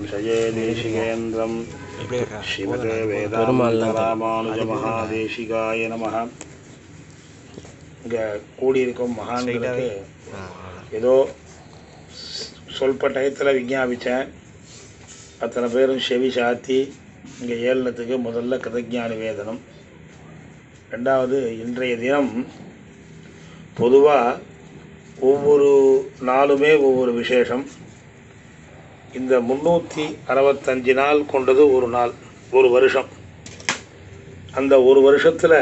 விசயே தேசிகேந்திரம் ஸ்ரீமதே வேதாந்த மகாதேசிகாய நம இங்கே கூடியிருக்கும் மகான்களுக்கு ஏதோ சொல்ப டயத்தில் விஞ்ஞாபித்தேன் அத்தனை பேரும் செவி சாத்தி இங்கே ஏளனத்துக்கு முதல்ல கிருதஜான வேதனம் ரெண்டாவது இன்றைய தினம் பொதுவாக ஒவ்வொரு நாளுமே ஒவ்வொரு விசேஷம். இந்த முந்நூற்றி அறுபத்தஞ்சு நாள் கொண்டது ஒரு நாள் ஒரு வருஷம். அந்த ஒரு வருஷத்தில்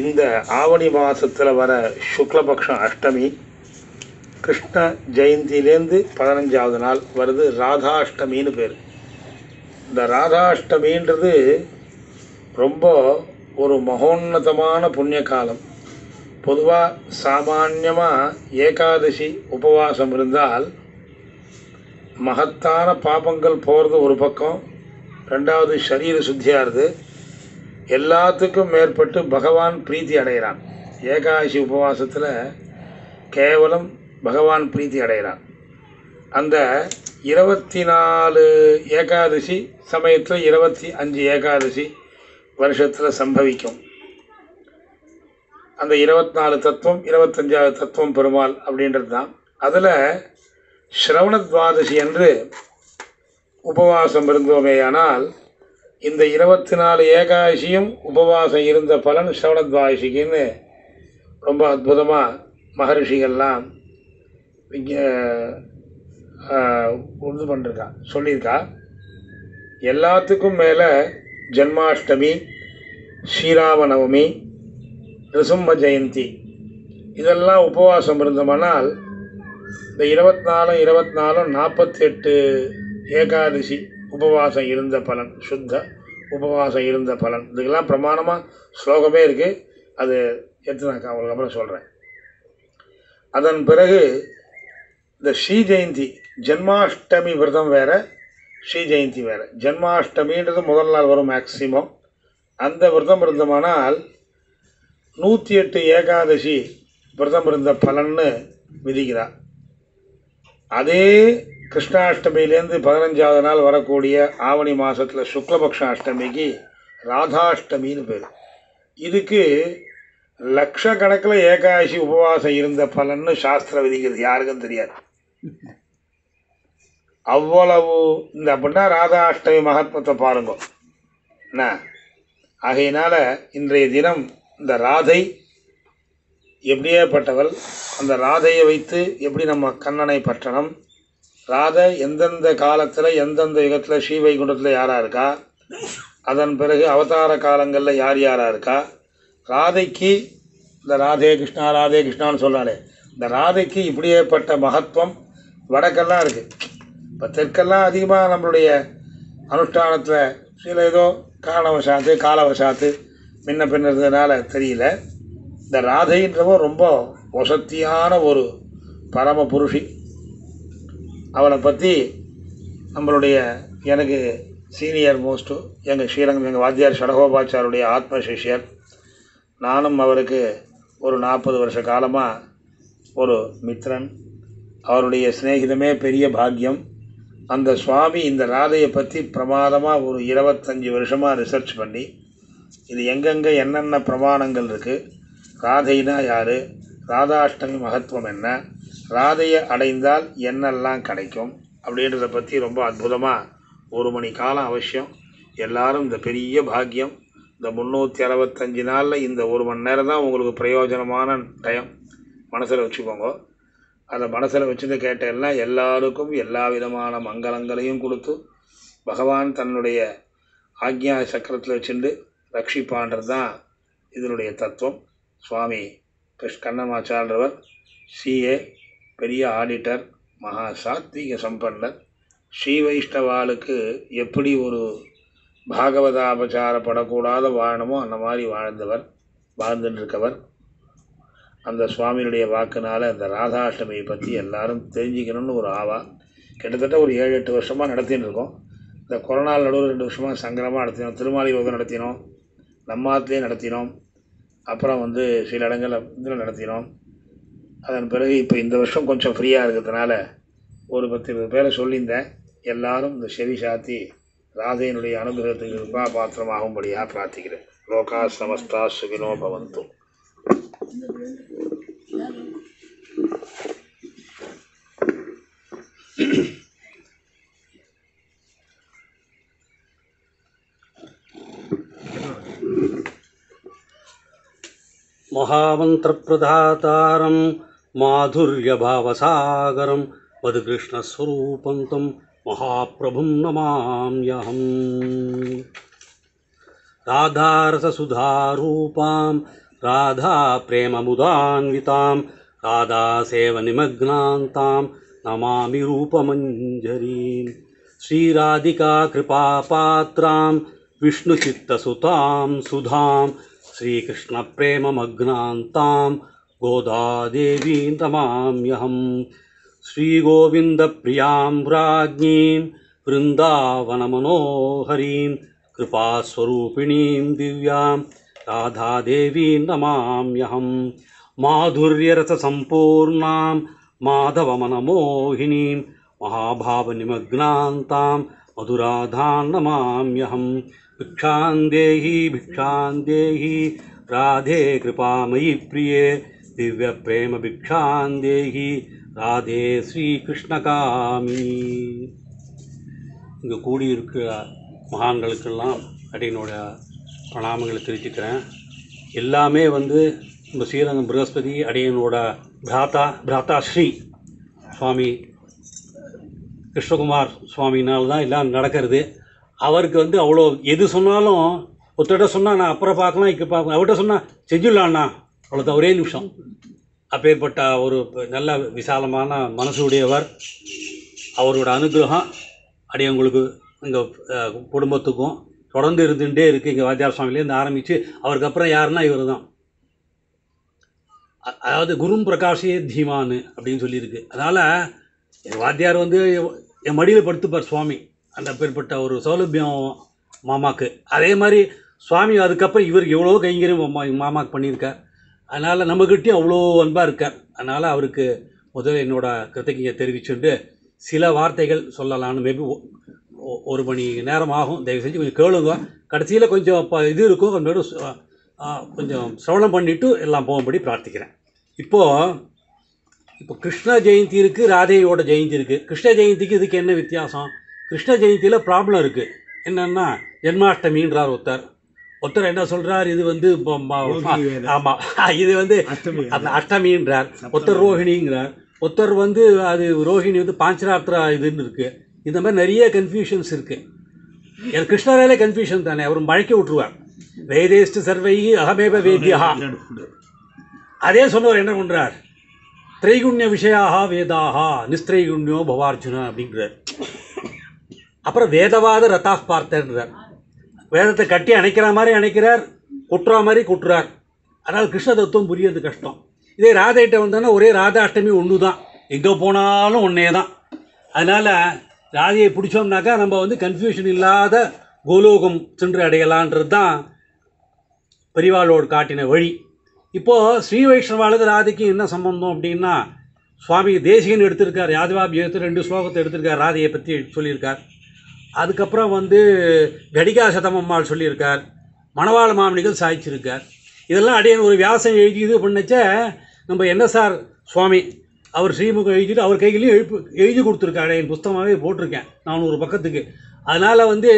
இந்த ஆவணி மாதத்தில் வர சுக்லபக்ஷம் அஷ்டமி கிருஷ்ண ஜெயந்திலேருந்து பதினஞ்சாவது நாள் வருது ராதாஷ்டமின்னு பேர். இந்த ராதாஷ்டமின்றது ரொம்ப ஒரு மகோன்னதமான புண்ணிய காலம் பொதுவாக சாமான்யமாக ஏகாதசி உபவாசம் இருந்தால் மகத்தான பாபங்கள் போகிறது ஒரு பக்கம் ரெண்டாவது சரீர சுத்தியாகிறது எல்லாத்துக்கும் மேற்பட்டு பகவான் பிரீத்தி அடைகிறான். ஏகாதசி உபவாசத்தில் கேவலம் பகவான் பிரீத்தி அடைகிறான். அந்த இருபத்தி நாலு ஏகாதசி சமயத்தில் இருபத்தி அஞ்சு ஏகாதசி வருஷத்தில் சம்பவிக்கும். அந்த இருபத்தி நாலு தத்துவம் இருபத்தஞ்சாவது தத்துவம் பெருமாள் அப்படின்றது தான் அதில் ஸ்ரவணத்வாதசி என்று அன்று உபவாசம் இருந்தோமேயானால் இந்த இருபத்தி நாலு ஏகாதசியும் உபவாசம் இருந்த பலன் ஸ்ரவணத்வாதசிக்குன்னு ரொம்ப அற்புதமாக மகரிஷிகள்லாம் விஞ்ஞ இது பண்ணிருக்கா சொல்லியிருக்கா. எல்லாத்துக்கும் மேலே ஜன்மாஷ்டமி ஸ்ரீராமநவமி ரிசும்ப ஜெயந்தி இதெல்லாம் உபவாசம் இருந்தோமானால் இந்த இருபத்தி நாலும் இருபத்தி நாலும் நாற்பத்தி எட்டு ஏகாதசி உபவாசம் இருந்த பலன் சுத்த உபவாசம் இருந்த பலன். இதுக்கெல்லாம் பிரமாணமாக ஸ்லோகமே இருக்குது அது எடுத்து நான் உங்களுக்கு அப்புறம் சொல்கிறேன் அதன் பிறகு இந்த ஸ்ரீ ஜெயந்தி ஜென்மாஷ்டமி விரதம் வேறு ஸ்ரீ ஜெயந்தி வேறு. ஜென்மாஷ்டமின்றது முதல் நாள் வரும் மேக்சிமம் அந்த விரதம் இருந்தோமானால் நூற்றி எட்டு ஏகாதசி விரதம் இருந்த பலன்னு விதிக்கிறார். அதே கிருஷ்ணாஷ்டமியிலேருந்து பதினஞ்சாவது நாள் வரக்கூடிய ஆவணி மாதத்தில் சுக்லபக்ஷ அஷ்டமிக்கு ராதாஷ்டமின்னு பேர். இதுக்கு லட்சக்கணக்கில் ஏகாதசி உபவாசம் இருந்த பலன்னு சாஸ்திர விதிக்கிறது யாருக்கும் தெரியாது. அவ்வளவு இந்த அப்படின்னா ராதாஷ்டமி மகாத்மத்தை பாருங்க. என்ன? ஆகையினால் இன்றைய தினம் இந்த ராதை எப்படியேப்பட்டவள்? அந்த ராதையை வைத்து எப்படி நம்ம கண்ணனை பற்றணும்? ராதை எந்தெந்த காலத்தில் எந்தெந்த யுகத்தில் ஸ்ரீவைகுண்டத்தில் யாராக இருக்கா? அதன் பிறகு அவதார காலங்களில் யார் யாராக இருக்கா? ராதைக்கு இந்த ராதே கிருஷ்ணா ராதே கிருஷ்ணான்னு சொல்கிறாளே இந்த ராதைக்கு இப்படியேப்பட்ட மகத்துவம் வடக்கெல்லாம் இருக்குது இப்போ தெற்கெல்லாம் அதிகமாக நம்மளுடைய அனுஷ்டானத்தில் சில ஏதோ காலவசாத்து காலவசாத்து முன்ன பின்ன தெரியல. இந்த ராதைன்றவோ ரொம்ப வசத்தியான ஒரு பரம புருஷி. அவளை பற்றி நம்மளுடைய எனக்கு சீனியர் மோஸ்ட்டு எங்கள் ஸ்ரீரங்கம் எங்கள் வாத்தியார் ஷடகோபாச்சாருடைய ஆத்ம சிஷ்யர். நானும் அவருக்கு ஒரு நாற்பது வருஷ காலமாக ஒரு மித்ரன். அவருடைய சிநேகிதமே பெரிய பாக்கியம். அந்த சுவாமி இந்த ராதையை பற்றி பிரமாதமாக ஒரு இருபத்தஞ்சி வருஷமாக ரிசர்ச் பண்ணி இது எங்கெங்கே என்னென்ன பிரமாணங்கள் இருக்குது ராதைனா யார்? ராதாஷ்டமி மகத்துவம் என்ன? ராதையை அடைந்தால் என்னெல்லாம் கிடைக்கும்? அப்படின்றத பற்றி ரொம்ப அற்புதமாக ஒரு மணி காலம் அவசியம். எல்லாரும் இந்த பெரிய பாக்கியம். இந்த முந்நூற்றி அறுபத்தஞ்சு நாளில் இந்த ஒரு மணி நேரம் தான் உங்களுக்கு பிரயோஜனமான டைம். மனசில் வச்சுக்கோங்க. அதை மனசில் வச்சுட்டு கேட்டேன்னா எல்லாருக்கும் எல்லா விதமான மங்களங்களையும் கொடுத்து பகவான் தன்னுடைய ஆக்ஞா சக்கரத்தில் வச்சுட்டு ரட்சிப்பான்றது தான் இதனுடைய தத்துவம். சுவாமி கிருஷ் கண்ணமாச்சான்றவர் சிஏ பெரிய ஆடிட்டர் மகா சாத்வீக சம்பன்னர். ஸ்ரீ வைஷ்ணவாளுக்கு எப்படி ஒரு பாகவதாபச்சாரப்படக்கூடாத வாழணுமோ அந்த மாதிரி வாழ்ந்தவர் வாழ்ந்துட்டுருக்கவர். அந்த சுவாமியினுடைய வாக்குனால் அந்த ராதாஷ்டமியை பற்றி எல்லாரும் தெரிஞ்சுக்கணும்னு ஒரு ஆவா. கிட்டத்தட்ட ஒரு ஏழு எட்டு வருஷமாக நடத்தின்னு இருக்கோம் இந்த கொரோனா நடுவில் ரெண்டு வருஷமாக சங்கரமாக நடத்தினோம். திருமாலி யோகம் நடத்தினோம். நம்மாத்திலே நடத்தினோம். அப்புறம் வந்து சில இடங்களில் இதில் நடத்தினோம். அதன் பிறகு இப்போ இந்த வருஷம் கொஞ்சம் ஃப்ரீயாக இருக்கிறதுனால ஒரு பத்து இருபது பேரை சொல்லியிருந்தேன். எல்லாரும் இந்த செவி சாத்தி ராதையினுடைய அனுகிரகத்துக்கு கிருபா பாத்திரமாகும்படியாக பிரார்த்திக்கிறேன். லோகா சமஸ்தா சுகினோ பவந்து. महामन्त्रप्रदातारं माधुर्यभावसागरं मधुकृष्णस्वरूपं तं महाप्रभुं नमाम्यहम्। राधारससुधारूपां राधाप्रेममुदान्वितां राधासेवनिमग्नान्तां नमामि रूपमञ्जरीं श्रीराधिकाकृपापात्रां विष्णुचित्तसुतां सुधां श्रीकृष्णप्रेममग्नान्तां गोदादेवीं नमाम्यहम् श्रीगोविन्दप्रियां राज्ञीं वृन्दावनमनोहरीं कृपास्वरूपिणीं दिव्यां राधादेवीं नमाम्यहम् माधुर्यरससम्पूर्णां माधवमनमोहिनीं महाभावनिमग्नान्तां मधुराधां नमाम्यहम् भिक्षां देहि भिक्षां देहि राधे कृपामयि प्रिये दिव्यप्रेमभिक्षां देहि ராதே ஸ்ரீ கிருஷ்ணகாமி இங்கே கூடியிருக்கிற மகான்களுக்கெல்லாம் அடியனோட பிரணாமங்களை தெரிவிச்சுக்கிறேன் எல்லாமே வந்து நம்ம ஸ்ரீரங்கம் பிரகஸ்பதி அடியனோட பிராத்தா பிராத்தா ஸ்ரீ சுவாமி கிருஷ்ணகுமார் சுவாமினால் தான் எல்லாம் நடக்கிறது அவருக்கு வந்து அவ்வளோ எது சொன்னாலும் ஒருத்தர்கிட்ட சொன்னால் நான் அப்புறம் பார்க்கலாம் இப்போ பார்க்கலாம். அவர்கிட்ட சொன்னால் செஞ்சுடலாண்ணா அவ்வளோதான் ஒரே நிமிஷம். அப்பேற்பட்ட ஒரு நல்ல விசாலமான மனசுடையவர். அவரோட அனுகிரகம் அடியவங்களுக்கு எங்கள் குடும்பத்துக்கும் தொடர்ந்து இருந்துகிட்டே இருக்குது இங்கே வாத்தியார் சுவாமிலேருந்து ஆரம்பித்து அவருக்கு அப்புறம் யாருன்னா இவர் தான் அதாவது குரும் பிரகாஷே தீமானு அப்படின்னு சொல்லியிருக்கு. அதனால் என் வாத்தியார் வந்து என் மடியில் படுத்துப்பார் சுவாமி. அந்த அப்பேற்பட்ட ஒரு சௌலபியம் மாமாக்கு. அதே மாதிரி சுவாமி அதுக்கப்புறம் இவருக்கு எவ்வளோ கைங்கரியம் மாமாக்கு பண்ணியிருக்கார் அதனால் நம்மக்கிட்டேயும் அவ்வளோ அன்பாக இருக்கார் அதனால் அவருக்கு முதல்ல என்னோட கிருத்தகையை தெரிவிச்சுட்டு சில வார்த்தைகள் சொல்லலாம்னு மேபி ஒரு மணி நேரம் ஆகும். தயவு செஞ்சு கொஞ்சம் கேளுங்க. கடைசியில் கொஞ்சம் இப்போ இது இருக்கும். கொஞ்சம் கொஞ்சம் சிரவணம் பண்ணிவிட்டு எல்லாம் போகும்படி பிரார்த்திக்கிறேன். இப்போது இப்போ கிருஷ்ண ஜெயந்தி இருக்குது ராதேயோட ஜெயந்தி இருக்குது கிருஷ்ண ஜெயந்திக்கு இதுக்கு என்ன வித்தியாசம்? கிருஷ்ண ஜெயந்தியில் ப்ராப்ளம் இருக்குது என்னென்னா ஜென்மாஷ்டமின்றார் ஒருத்தர். ஒருத்தர் என்ன சொல்றார்? இது வந்து ப- ம- ரோகிணி வேதம். ஆமா. இது வந்து அந்த அஷ்டமின்றார். ஒருத்தர் ரோஹிணிங்கிறார் ஒருத்தர் வந்து அது ரோஹிணி வந்து பாஞ்சராத்திரா இதுன்னு இருக்கு. இந்த மாதிரி நிறைய கன்ஃபியூஷன்ஸ் இருக்கு. எனக்கு கிருஷ்ணராலே கன்ஃபியூஷன் தானே. அவர் மழைக்க விட்டுருவார். வேதேஷ்டு சர்வை அகமேப வேத்யா அதே சொன்னவர் என்ன பண்றார்? திரைகுண்ய விஷயாக வேதாகா நிஸ்திரைகுண்யோ பவார்ஜுன அப்படிங்கிறார். அப்புறம் வேதவாத ரத்தாஃப் பார்த்தன்றார். வேதத்தை கட்டி அணைக்கிற மாதிரி அணைக்கிறார் குட்டுற மாதிரி குட்டுறார் அதனால் கிருஷ்ண தத்துவம் புரியறது கஷ்டம். இதே ராதைகிட்ட வந்தோன்னா ஒரே ராதாஷ்டமி ஒன்று தான் எங்கே போனாலும் ஒன்றே தான் அதனால் ராதையை பிடிச்சோம்னாக்கா நம்ம வந்து கன்ஃபியூஷன் இல்லாத கோலோகம் சென்று அடையலான்றது தான் பெரிவாளோடு காட்டின வழி. இப்போது ஸ்ரீ வைஷ்ணவாளுக்கு ராதைக்கு என்ன சம்பந்தம் அப்படின்னா சுவாமி தேசிகன் எடுத்திருக்கார் எடுத்து ரெண்டு ஸ்லோகத்தை எடுத்திருக்கார் ராதையை பற்றி சொல்லியிருக்கார். அதுக்கப்புறம் வந்து கடிகா சதமம்மாள் சொல்லியிருக்கார். மணவாள மாமனிகள் சாய்ச்சிருக்கார். இதெல்லாம் அடியன் ஒரு வியாசம் எழுதி இது பண்ணச்ச நம்ம என்ன சார் சுவாமி அவர் ஸ்ரீமுகம் எழுதிட்டு அவர் கையிலையும் எழுப்பு எழுதி கொடுத்துருக்காரு. என் புஸ்தகமாகவே போட்டிருக்கேன் நானூறு பக்கத்துக்கு. அதனால் வந்து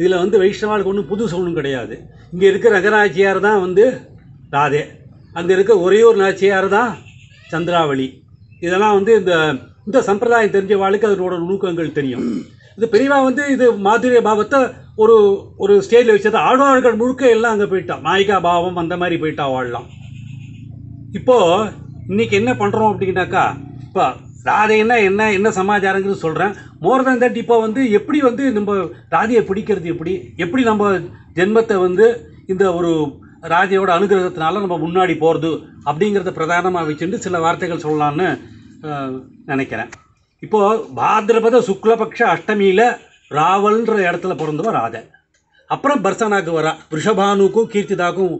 இதில் வந்து வைஷ்ணவாளுக்கு ஒன்றும் புதுசு ஒன்றும் கிடையாது. இங்கே இருக்கிற ரங்கநாச்சியார் தான் வந்து ராதே. அங்கே இருக்க ஒரே ஒரு நாச்சியார் தான் சந்திராவளி. இதெல்லாம் வந்து இந்த இந்த சம்பிரதாயம் தெரிஞ்ச வாழ்க்கை அதனோட நுணுக்கங்கள் தெரியும். இது பெரியவா வந்து இது மாதுரிய பாவத்தை ஒரு ஒரு ஸ்டேஜில் வச்சது. ஆழ்வார்கள் முழுக்க எல்லாம் அங்கே போயிட்டான் நாயிகா பாவம் அந்த மாதிரி போயிட்டா வாழலாம் இப்போது இன்றைக்கி என்ன பண்ணுறோம் அப்படின்னாக்கா இப்போ ராதைன்னா என்ன என்ன சமாச்சாரங்கிறது சொல்கிறேன் மோர் தன் தட் இப்போ வந்து எப்படி வந்து நம்ம ராதையை பிடிக்கிறது எப்படி? எப்படி நம்ம ஜென்மத்தை வந்து இந்த ஒரு ராதையோட அனுகிரகத்தினால நம்ம முன்னாடி போகிறது அப்படிங்கிறத பிரதானமாக வச்சுட்டு சில வார்த்தைகள் சொல்லலான்னு நினைக்கிறேன். இப்போது பாத்ரபத சுக்லபக்ஷ அஷ்டமியில் ராவல்ன்ற இடத்துல பிறந்தவ ராதை அப்புறம் பர்சனாக்கு வரா. ரிஷபானுக்கும் கீர்த்திதாக்கும்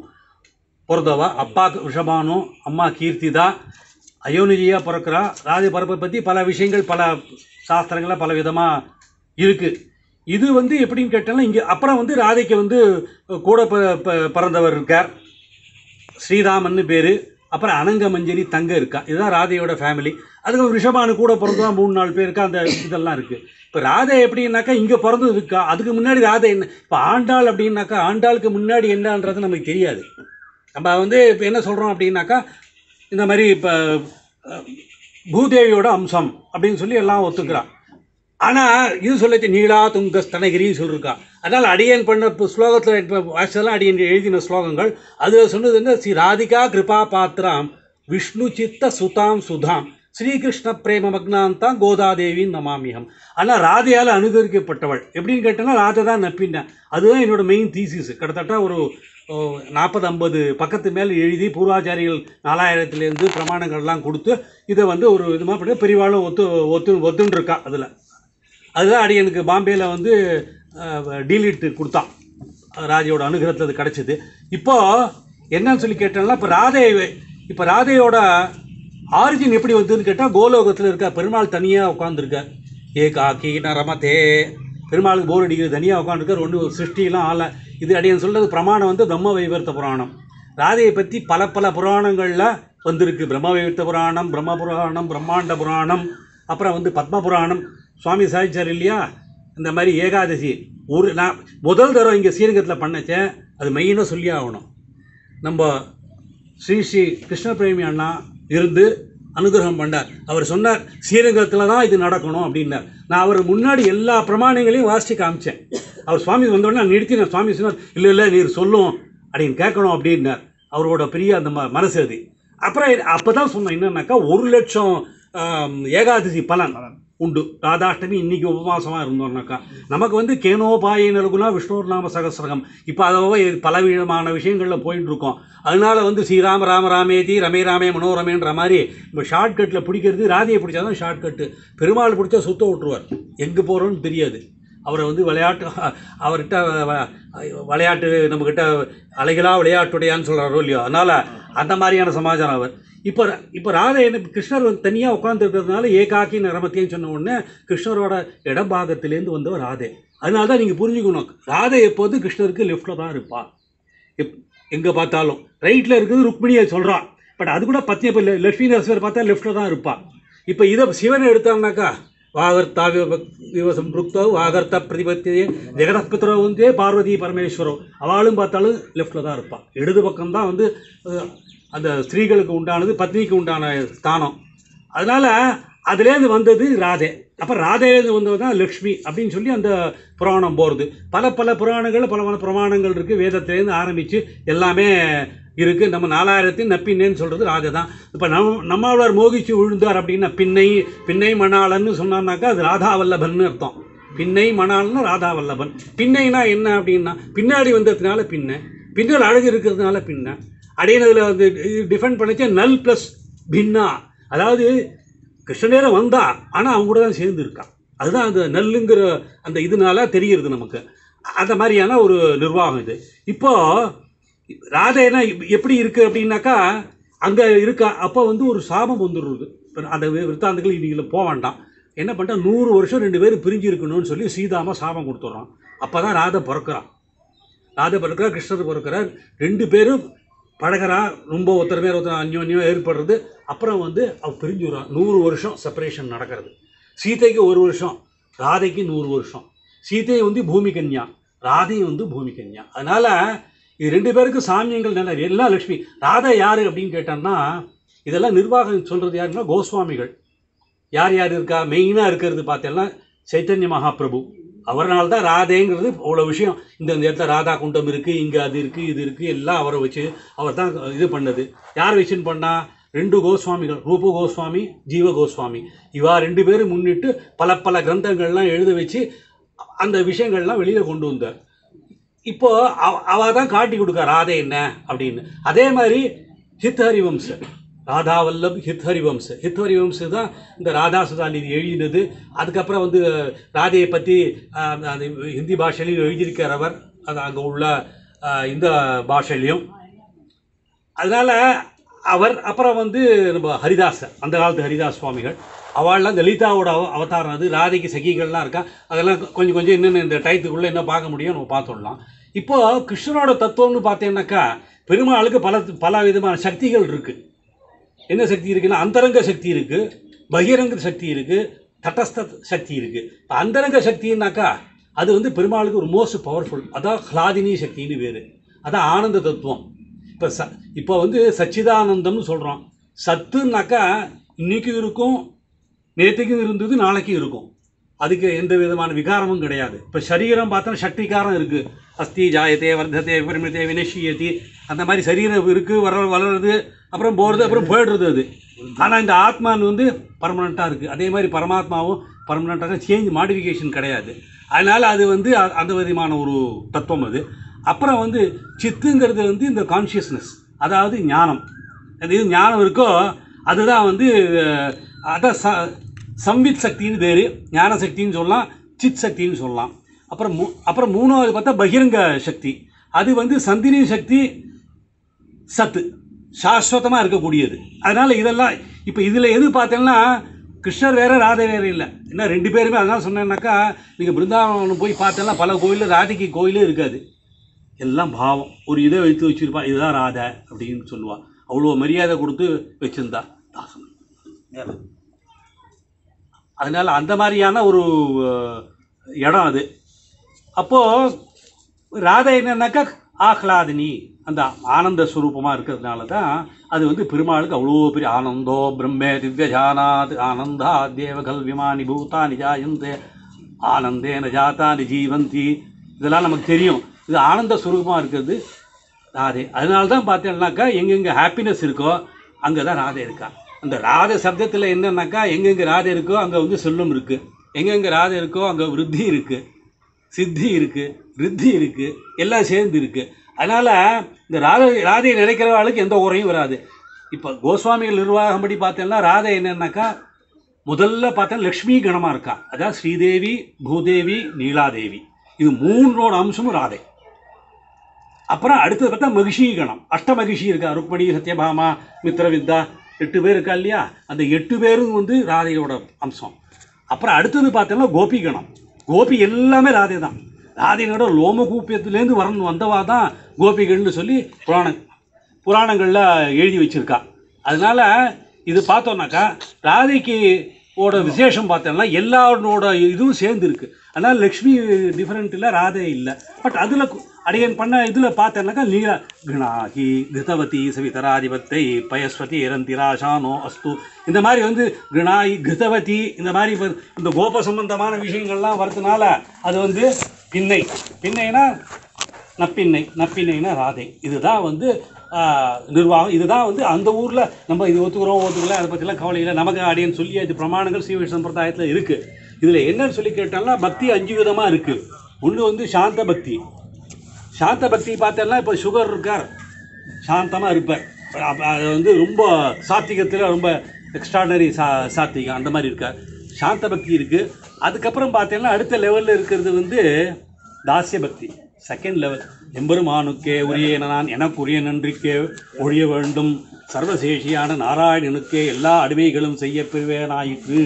பிறந்தவா அப்பாவுக்கு ரிஷபானு அம்மா கீர்த்திதா அயோனிஜியாக பிறக்கிறா. ராஜ பரப்பை பற்றி பல விஷயங்கள் பல சாஸ்திரங்களில் பல விதமாக இருக்குது இது வந்து எப்படின்னு கேட்டாலும் இங்கே அப்புறம் வந்து ராதைக்கு வந்து கூட ப- ப- பிறந்தவர் இருக்கார். ஸ்ரீராமன்னு பேர். அப்புறம் அனங்க மஞ்சரி தங்க இருக்கா? இதுதான் ராதையோட ஃபேமிலி அதுக்கு ரிஷபானு கூட பிறந்ததான் மூணு நாலு பேர் இருக்கா அந்த இதெல்லாம் இருக்குது இப்போ ராதை எப்படின்னாக்கா இங்கே பிறந்தது இருக்கா? அதுக்கு முன்னாடி ராதை என்ன? இப்போ ஆண்டாள் அப்படின்னாக்கா ஆண்டாளுக்கு முன்னாடி என்னன்றது நமக்கு தெரியாது. நம்ம வந்து இப்போ என்ன சொல்கிறோம் அப்படின்னாக்கா இந்த மாதிரி இப்போ பூதேவியோட அம்சம் அப்படின்னு சொல்லி எல்லாம் ஒத்துக்கிறான் ஆனால் இது சொல்லி நீலா துங்க ஸ்தனகிரின்னு சொல்லியிருக்கா அதனால் அடியன் பண்ண இப்போ ஸ்லோகத்தில் இப்போ வாசலாம் அடியன் எழுதின ஸ்லோகங்கள். அதில் சொன்னது என்ன? ஸ்ரீ ராதிகா கிருபா பாத்திராம் விஷ்ணு சித்த சுதாம் சுதாம் ஸ்ரீகிருஷ்ண பிரேம மக்னாந்தான் கோதாதேவின்னு நமாமியம் ஆனால் ராதையால் அனுகரிக்கப்பட்டவள். எப்படின்னு கேட்டேன்னா ராதை தான் நப்பின்னேன் அதுதான் என்னோட மெயின் தீசிஸ் கிட்டத்தட்ட ஒரு நாற்பது ஐம்பது பக்கத்து மேல் எழுதி பூர்வாச்சாரிகள் நாலாயிரத்துலேருந்து பிரமாணங்கள்லாம் கொடுத்து இதை வந்து ஒரு இதுமாக பண்ணி பெரியவாளும் ஒத்து ஒத்து ஒத்துன்னு இருக்கா அதில். அதுதான் அடியனுக்கு பாம்பேயில் வந்து டீலிட்டு கொடுத்தான். ராதையோட அனுகிரகத்தில் அது கிடச்சிது. இப்போ என்னன்னு சொல்லி கேட்டோம்னா இப்போ ராதை இப்போ ராதையோட ஆரிஜின் எப்படி வந்ததுன்னு கேட்டால் கோலோகத்தில் இருக்க பெருமாள் தனியாக உட்காந்துருக்கார் ஏ காக்கி நரமதே பெருமாளுக்கு போர் அடிக்கிறது தனியாக உட்காந்துருக்கார் ஒன்று சிருஷ்டிலாம் ஆலை இது அடியன் சொல்கிறது பிரமாணம் வந்து பிரம்ம வைவர்த்த புராணம். ராதையை பற்றி பல பல புராணங்களில் வந்திருக்கு. பிரம்ம வைவர்த்த புராணம் பிரம்ம புராணம் பிரம்மாண்ட புராணம் அப்புறம் வந்து பத்ம புராணம். சுவாமி சாதிச்சார் இல்லையா? இந்த மாதிரி ஏகாதசி. ஒரு நான் முதல் தடவை இங்கே ஸ்ரீரங்கத்தில் பண்ணச்சேன் அது மெயினாக சொல்லி ஆகணும். நம்ம ஸ்ரீ ஸ்ரீ கிருஷ்ண பிரேமி அண்ணா இருந்து அனுகிரகம் பண்ணார். அவர் சொன்னார் ஸ்ரீரங்கத்தில் தான் இது நடக்கணும் அப்படின்னார். நான் அவர் முன்னாடி எல்லா பிரமாணங்களையும் வாசித்து காமிச்சேன். அவர் சுவாமி வந்தோடனே நான் நிறுத்தி நான் சுவாமி சொன்னார் இல்லை இல்லை நீர் சொல்லும் அப்படின்னு கேட்கணும் அப்படின்னார். அவரோட பெரிய அந்த ம மனசு அது. அப்புறம் அப்போ தான் சொன்னேன் என்னன்னாக்கா ஒரு லட்சம் ஏகாதசி பலன். உண்டு. ராதாஷ்டமி இன்றைக்கி உபவாசமாக இருந்தோம்னாக்கா நமக்கு வந்து கேனோபாய நலகுனா விஷ்ணுர் நாம சகசிரகம். இப்போ அதை பல விதமான விஷயங்களில் போயிட்டு இருக்கோம் அதனால வந்து ஸ்ரீராம ராம ராமேதி ரமே ராமே மனோரமேன்ற மாதிரி இப்போ ஷார்ட்கட்டில் பிடிக்கிறது ராதியை பிடிச்சாதான் ஷார்ட்கட்டு. பெருமாள் பிடிச்சா சுத்த விட்டுருவார். எங்கே போகிறோன்னு தெரியாது. அவரை வந்து விளையாட்டு அவர்கிட்ட விளையாட்டு நம்மக்கிட்ட அலைகளாக விளையாட்டுடையான்னு சொல்கிறாரோ இல்லையோ. அதனால் அந்த மாதிரியான சமாச்சாரம் அவர். இப்போ இப்போ ராதை என்ன கிருஷ்ணர் வந்து தனியாக உட்காந்துருக்கிறதுனால ஏகாக்கி நரமத்தின்னு சொன்ன உடனே கிருஷ்ணரோட இடபாகத்திலேருந்து வந்தவர் ராதை அதனால தான் நீங்கள் புரிஞ்சுக்கணும் ராதை எப்போது கிருஷ்ணருக்கு லெஃப்டில் தான் இருப்பா எப் எங்கே பார்த்தாலும். ரைட்டில் இருக்கிறது ருக்மிணியை சொல்கிறான் பட் அது கூட பத்திய இப்போ லட்சுமி நரசிவர் பார்த்தா லெஃப்டில் தான் இருப்பான். இப்போ இதை சிவனை எடுத்தாங்கனாக்கா வாகர்த்தா விவசம் சம்புக்தோ வாகர்த்தா பிரதிபத்தியே ஜெகதப்பித்தரோ வந்து பார்வதி பரமேஸ்வரோ அவளும் பார்த்தாலும் லெஃப்டில் தான் இருப்பாள் இடது பக்கம் தான் வந்து அந்த ஸ்திரீகளுக்கு உண்டானது பத்னிக்கு உண்டான ஸ்தானம். அதனால் அதுலேருந்து வந்தது ராதே. அப்போ ராதேலேருந்து வந்தது தான் லக்ஷ்மி அப்படின்னு சொல்லி அந்த புராணம் போகிறது பல பல புராணங்கள் பல பல புராணங்கள் இருக்குது வேதத்திலேருந்து ஆரம்பித்து எல்லாமே இருக்குது நம்ம நாலாயிரத்தையும் நப்பின்னேன்னு சொல்கிறது ராதை தான். இப்போ நம் நம்மாழ்வார் மோகிச்சு விழுந்தார் அப்படின்னா பின்னை பின்னை மணாளன்னு சொன்னார்னாக்கா அது ராதா வல்லபன்னு அர்த்தம். பின்னை மணாள்னா ராதா வல்லபன் பின்னைனா என்ன அப்படின்னா பின்னாடி வந்ததுனால பின்ன பின்னால் அழகு இருக்கிறதுனால பின்ன அடையினதில் வந்து டிஃபெண்ட் பண்ணிச்சு நல் ப்ளஸ் பின்னா. அதாவது கிருஷ்ணநேரம் வந்தா ஆனால் அவங்க கூட தான் சேர்ந்து இருக்கான். அதுதான் அந்த நெல்லுங்கிற அந்த இதனால தெரிகிறது நமக்கு. அந்த மாதிரியான ஒரு நிர்வாகம் இது. இப்போது ராதைனா எப்படி இருக்குது அப்படின்னாக்கா அங்கே இருக்கா அப்போ வந்து ஒரு சாபம் வந்துடுறது அந்த விற்த்தாந்துகள் விருத்தாந்தங்கள் போக வேண்டாம். என்ன பண்ணிட்டா நூறு வருஷம் ரெண்டு பேரும் பிரிஞ்சு இருக்கணும்னு சொல்லி சீதாமா சாபம் கொடுத்துட்றான். அப்போ தான் ராதை பிறக்கிறான். ராதை பிறக்கிறார் கிருஷ்ணர் பிறக்கிறார். ரெண்டு பேரும் பழகிறா ரொம்ப ஒருத்தர் மேல ஒருத்தர் அந்யோன்யம் ஏற்படுறது. அப்புறம் வந்து அவ பிரிஞ்சு விடுறான் நூறு வருஷம் செப்பரேஷன் நடக்கிறது. சீதைக்கு ஒரு வருஷம் ராதைக்கு நூறு வருஷம். சீதை வந்து பூமி கன்யா ராதையும் வந்து பூமி கன்யா. அதனால் இது ரெண்டு பேருக்கும் சாமியங்கள் நல்ல எல்லாம் லக்ஷ்மி ராதா யார் அப்படின்னு கேட்டான்னா இதெல்லாம் நிர்வாகம் சொல்கிறது யாருன்னா கோஸ்வாமிகள். யார் யார் இருக்கா? மெயினாக இருக்கிறது பார்த்தேன்னா சைத்தன்ய மகாபிரபு. அவரால் தான் ராதேங்கிறது அவ்வளோ விஷயம். இந்த இடத்துல ராதா குண்டம் இருக்குது இங்கே அது இருக்குது இது இருக்குது எல்லாம் அவரை வச்சு அவர் தான் இது பண்ணது. யார் வச்சுன்னு பண்ணா? ரெண்டு கோஸ்வாமிகள் ரூப கோஸ்வாமி ஜீவ கோஸ்வாமி. இவா ரெண்டு பேரும் முன்னிட்டு பல பல கிரந்தங்கள்லாம் எழுத வச்சு அந்த விஷயங்கள்லாம் வெளியில் கொண்டு வந்தார். இப்போது அவ அவ தான் காட்டி கொடுக்க ராதே என்ன அப்படின்னு. அதே மாதிரி ஹித் ஹரிவம்ச ராதா வல்லப் ஹித் ஹரிவம்ச ஹித் ஹரிவம்ச தான் இந்த ராதா சுதாநிதி எழுதினது. அதுக்கப்புறம் வந்து ராதையை பற்றி அந்த ஹிந்தி பாஷையிலையும் எழுதியிருக்கிறவர் அது அங்கே உள்ள இந்த பாஷையிலையும். அதனால் அவர் அப்புறம் வந்து நம்ம ஹரிதாஸ் அந்த காலத்து ஹரிதாஸ் சுவாமிகள். அவள்லாம் இந்த லலிதாவோட அவதாரம் அது. ராதைக்கு சகிகள்லாம் இருக்கா? அதெல்லாம் கொஞ்சம் கொஞ்சம் இன்னும் இந்த டயத்துக்குள்ளே என்ன பார்க்க முடியும் நம்ம பார்த்துடலாம். இப்போ கிருஷ்ணனோட தத்துவம்னு பார்த்தீங்கன்னாக்கா பெருமாளுக்கு பல பல விதமான சக்திகள் இருக்குது என்ன சக்தி இருக்குன்னா அந்தரங்க சக்தி இருக்குது பகிரங்க சக்தி இருக்குது தட்டஸ்த சக்தி இருக்குது இப்போ அந்தரங்க சக்தின்னாக்கா அது வந்து பெருமாளுக்கு ஒரு மோஸ்ட் பவர்ஃபுல் அதான் ஹ்லாதினி சக்தின்னு வேறு அதான் ஆனந்த தத்துவம். இப்போ ச இப்போ வந்து சச்சிதானந்தம்னு சொல்கிறோம் சத்துன்னாக்கா இன்றைக்கும் இருக்கும் நேற்றுக்கும் இருந்தது நாளைக்கும் இருக்கும். அதுக்கு எந்த விதமான விகாரமும் கிடையாது. இப்போ சரீரம் பார்த்தா சக்திகாரம் இருக்குது அஸ்தி ஜாயத்தே வர்த்ததே பெருமித்தே வினஷியத்தி அந்த மாதிரி சரீரம் இருக்குது வர வளருது அப்புறம் போகிறது அப்புறம் போயிடுறது அது. ஆனால் இந்த ஆத்மான்னு வந்து பர்மனெண்ட்டாக இருக்குது அதே மாதிரி பரமாத்மாவும் பர்மனெண்ட்டாக சேஞ்ச் மாடிஃபிகேஷன் கிடையாது. அதனால் அது வந்து அந்த விதமான ஒரு தத்துவம் அது. அப்புறம் வந்து சித்துங்கிறது வந்து இந்த கான்ஷியஸ்னஸ் அதாவது ஞானம். அது ஞானம் இருக்கோ அதுதான் வந்து அதான் ச சம்வித் சக்தின்னு பேர் ஞான சக்தின்னு சொல்லலாம் சித் சக்தின்னு சொல்லலாம். அப்புறம் மூ அப்புறம் மூணாவது பார்த்தா பகிரங்க சக்தி. அது வந்து சந்தினி சக்தி சத்து சாஸ்வதமாக இருக்கக்கூடியது. அதனால் இதெல்லாம் இப்போ இதில் எது பார்த்தேன்னா கிருஷ்ணர் வேறு ராதை வேறு இல்லை. என்ன ரெண்டு பேருமே அதனால் சொன்னேன்னாக்கா நீங்கள் பிருந்தாவனம் போய் பார்த்தேன்னா பல கோயிலில் ராதைக்கு கோயிலே இருக்காது. எல்லாம் பாவம். ஒரு இதை வைத்து வச்சுருப்பா இதுதான் ராதை அப்படின்னு சொல்லுவாள் அவ்வளோ மரியாதை கொடுத்து வச்சுருந்தா தாசம் அதனால அந்த மாதிரியான ஒரு இடம் அது. அப்போது ராதை என்னன்னாக்கா ஆஹ்லாதினி அந்த ஆனந்த ஸ்வரூபமாக இருக்கிறதுனால தான் அது வந்து பெருமாளுக்கு அவ்வளோ பெரிய ஆனந்தோ பிரம்மே திவ்யஜானாத் ஆனந்தா தேவகல் விமானி பூதானி ஜாயந்தே ஆனந்தேன ஜாத்தானி ஜீவந்தி. இதெல்லாம் நமக்கு தெரியும். இது ஆனந்த சுரூபமாக இருக்கிறது ராதே. அதனால தான் பார்த்தேன்னாக்கா எங்கெங்கே ஹாப்பினஸ் இருக்கோ அங்கே தான் ராதே இருக்கான் அந்த ராத சப்தத்தில் என்னன்னாக்கா எங்கெங்கே ராதை இருக்கோ அங்கே வந்து சொல்லும் இருக்குது எங்கெங்கே ராதை இருக்கோ அங்கே விருத்தி இருக்குது சித்தி இருக்குது ரித்தி இருக்குது எல்லாம் சேர்ந்து இருக்குது அதனால் இந்த ராதை ராதையை நினைக்கிறவர்களுக்கு எந்த குறையும் வராது. இப்போ கோஸ்வாமிகள் நிர்வாகம் படி பார்த்தேன்னா ராதை என்னன்னாக்கா முதல்ல பார்த்தா லக்ஷ்மி கணமாக இருக்கா. அதான் ஸ்ரீதேவி பூதேவி நீலாதேவி. இது மூன்றோட அம்சமும் ராதை. அப்புறம் அடுத்தது பார்த்தா மகிஷி கணம் அஷ்ட மகிஷி இருக்கா ருக்மணி சத்யபாமா மித்ரவித்தா எட்டு பேர் இருக்கா இல்லையா? அந்த எட்டு பேரும் வந்து ராதையோட அம்சம். அப்புறம் அடுத்தது பார்த்தோம்னா கோபி கணம் கோபி எல்லாமே ராதை தான். ராதையோட லோமகூப்பியத்துலேருந்து வரணும் வந்தவா தான் கோபிகள்னு சொல்லி புராணம் புராணங்களில் எழுதி வச்சுருக்கா. அதனால இது பார்த்தோன்னாக்கா ராதைக்கு ஓட விசேஷம் பார்த்தோம்னா எல்லாரோட இதுவும் சேர்ந்து இருக்கு அதனால் லக்ஷ்மி டிஃப்ரெண்ட் இல்லை ராதே இல்லை. பட் அதில் அடியன் பண்ண இதில் பார்த்தேன்னாக்கா லீலா கிணாகி கிருதவதி சவிதராதிபத்தை பயஸ்வதி இரந்திராசானோ அஸ்து. இந்த மாதிரி வந்து கிணாகி கிருதவதி இந்த மாதிரி இந்த கோப சம்பந்தமான விஷயங்கள்லாம் வரதுனால அது வந்து பின்னை. பின்னைனா நப்பின்னை நப்பின்னைனா ராதை. இதுதான் வந்து நிர்வாகம். இதுதான் வந்து அந்த ஊரில் நம்ம இது ஒத்துக்கிறோம் ஒத்துக்கல அதை பற்றிலாம் கவலை இல்லை. நமக்கு அப்படின்னு சொல்லி அது பிரமாணங்கள் சீவ சம்பிரதாயத்தில் இருக்குது இதில் என்னன்னு சொல்லி கேட்டால்னா பக்தி அஞ்சு விதமாக இருக்குது ஒன்று வந்து சாந்த பக்தி. சாந்த பக்தி பார்த்தோம்னா இப்போ சுகர் இருக்கார். சாந்தமாக இருப்பார். அது வந்து ரொம்ப சாத்திகத்தில் ரொம்ப எக்ஸ்ட்ராடனரி சா சாத்திகம் அந்த மாதிரி இருக்கார். சாந்த பக்தி இருக்குது அதுக்கப்புறம் பார்த்தீங்கன்னா அடுத்த லெவலில் இருக்கிறது வந்து தாசிய பக்தி. செகண்ட் லெவல் எம்பெருமானுக்கே உரிய நான் எனக்கு உரிய நன்றிக்கே ஒழிய வேண்டும். சர்வசேஷியான நாராயணனுக்கே எல்லா அடிமைகளும் செய்ய பெறுவேனாயிற்று.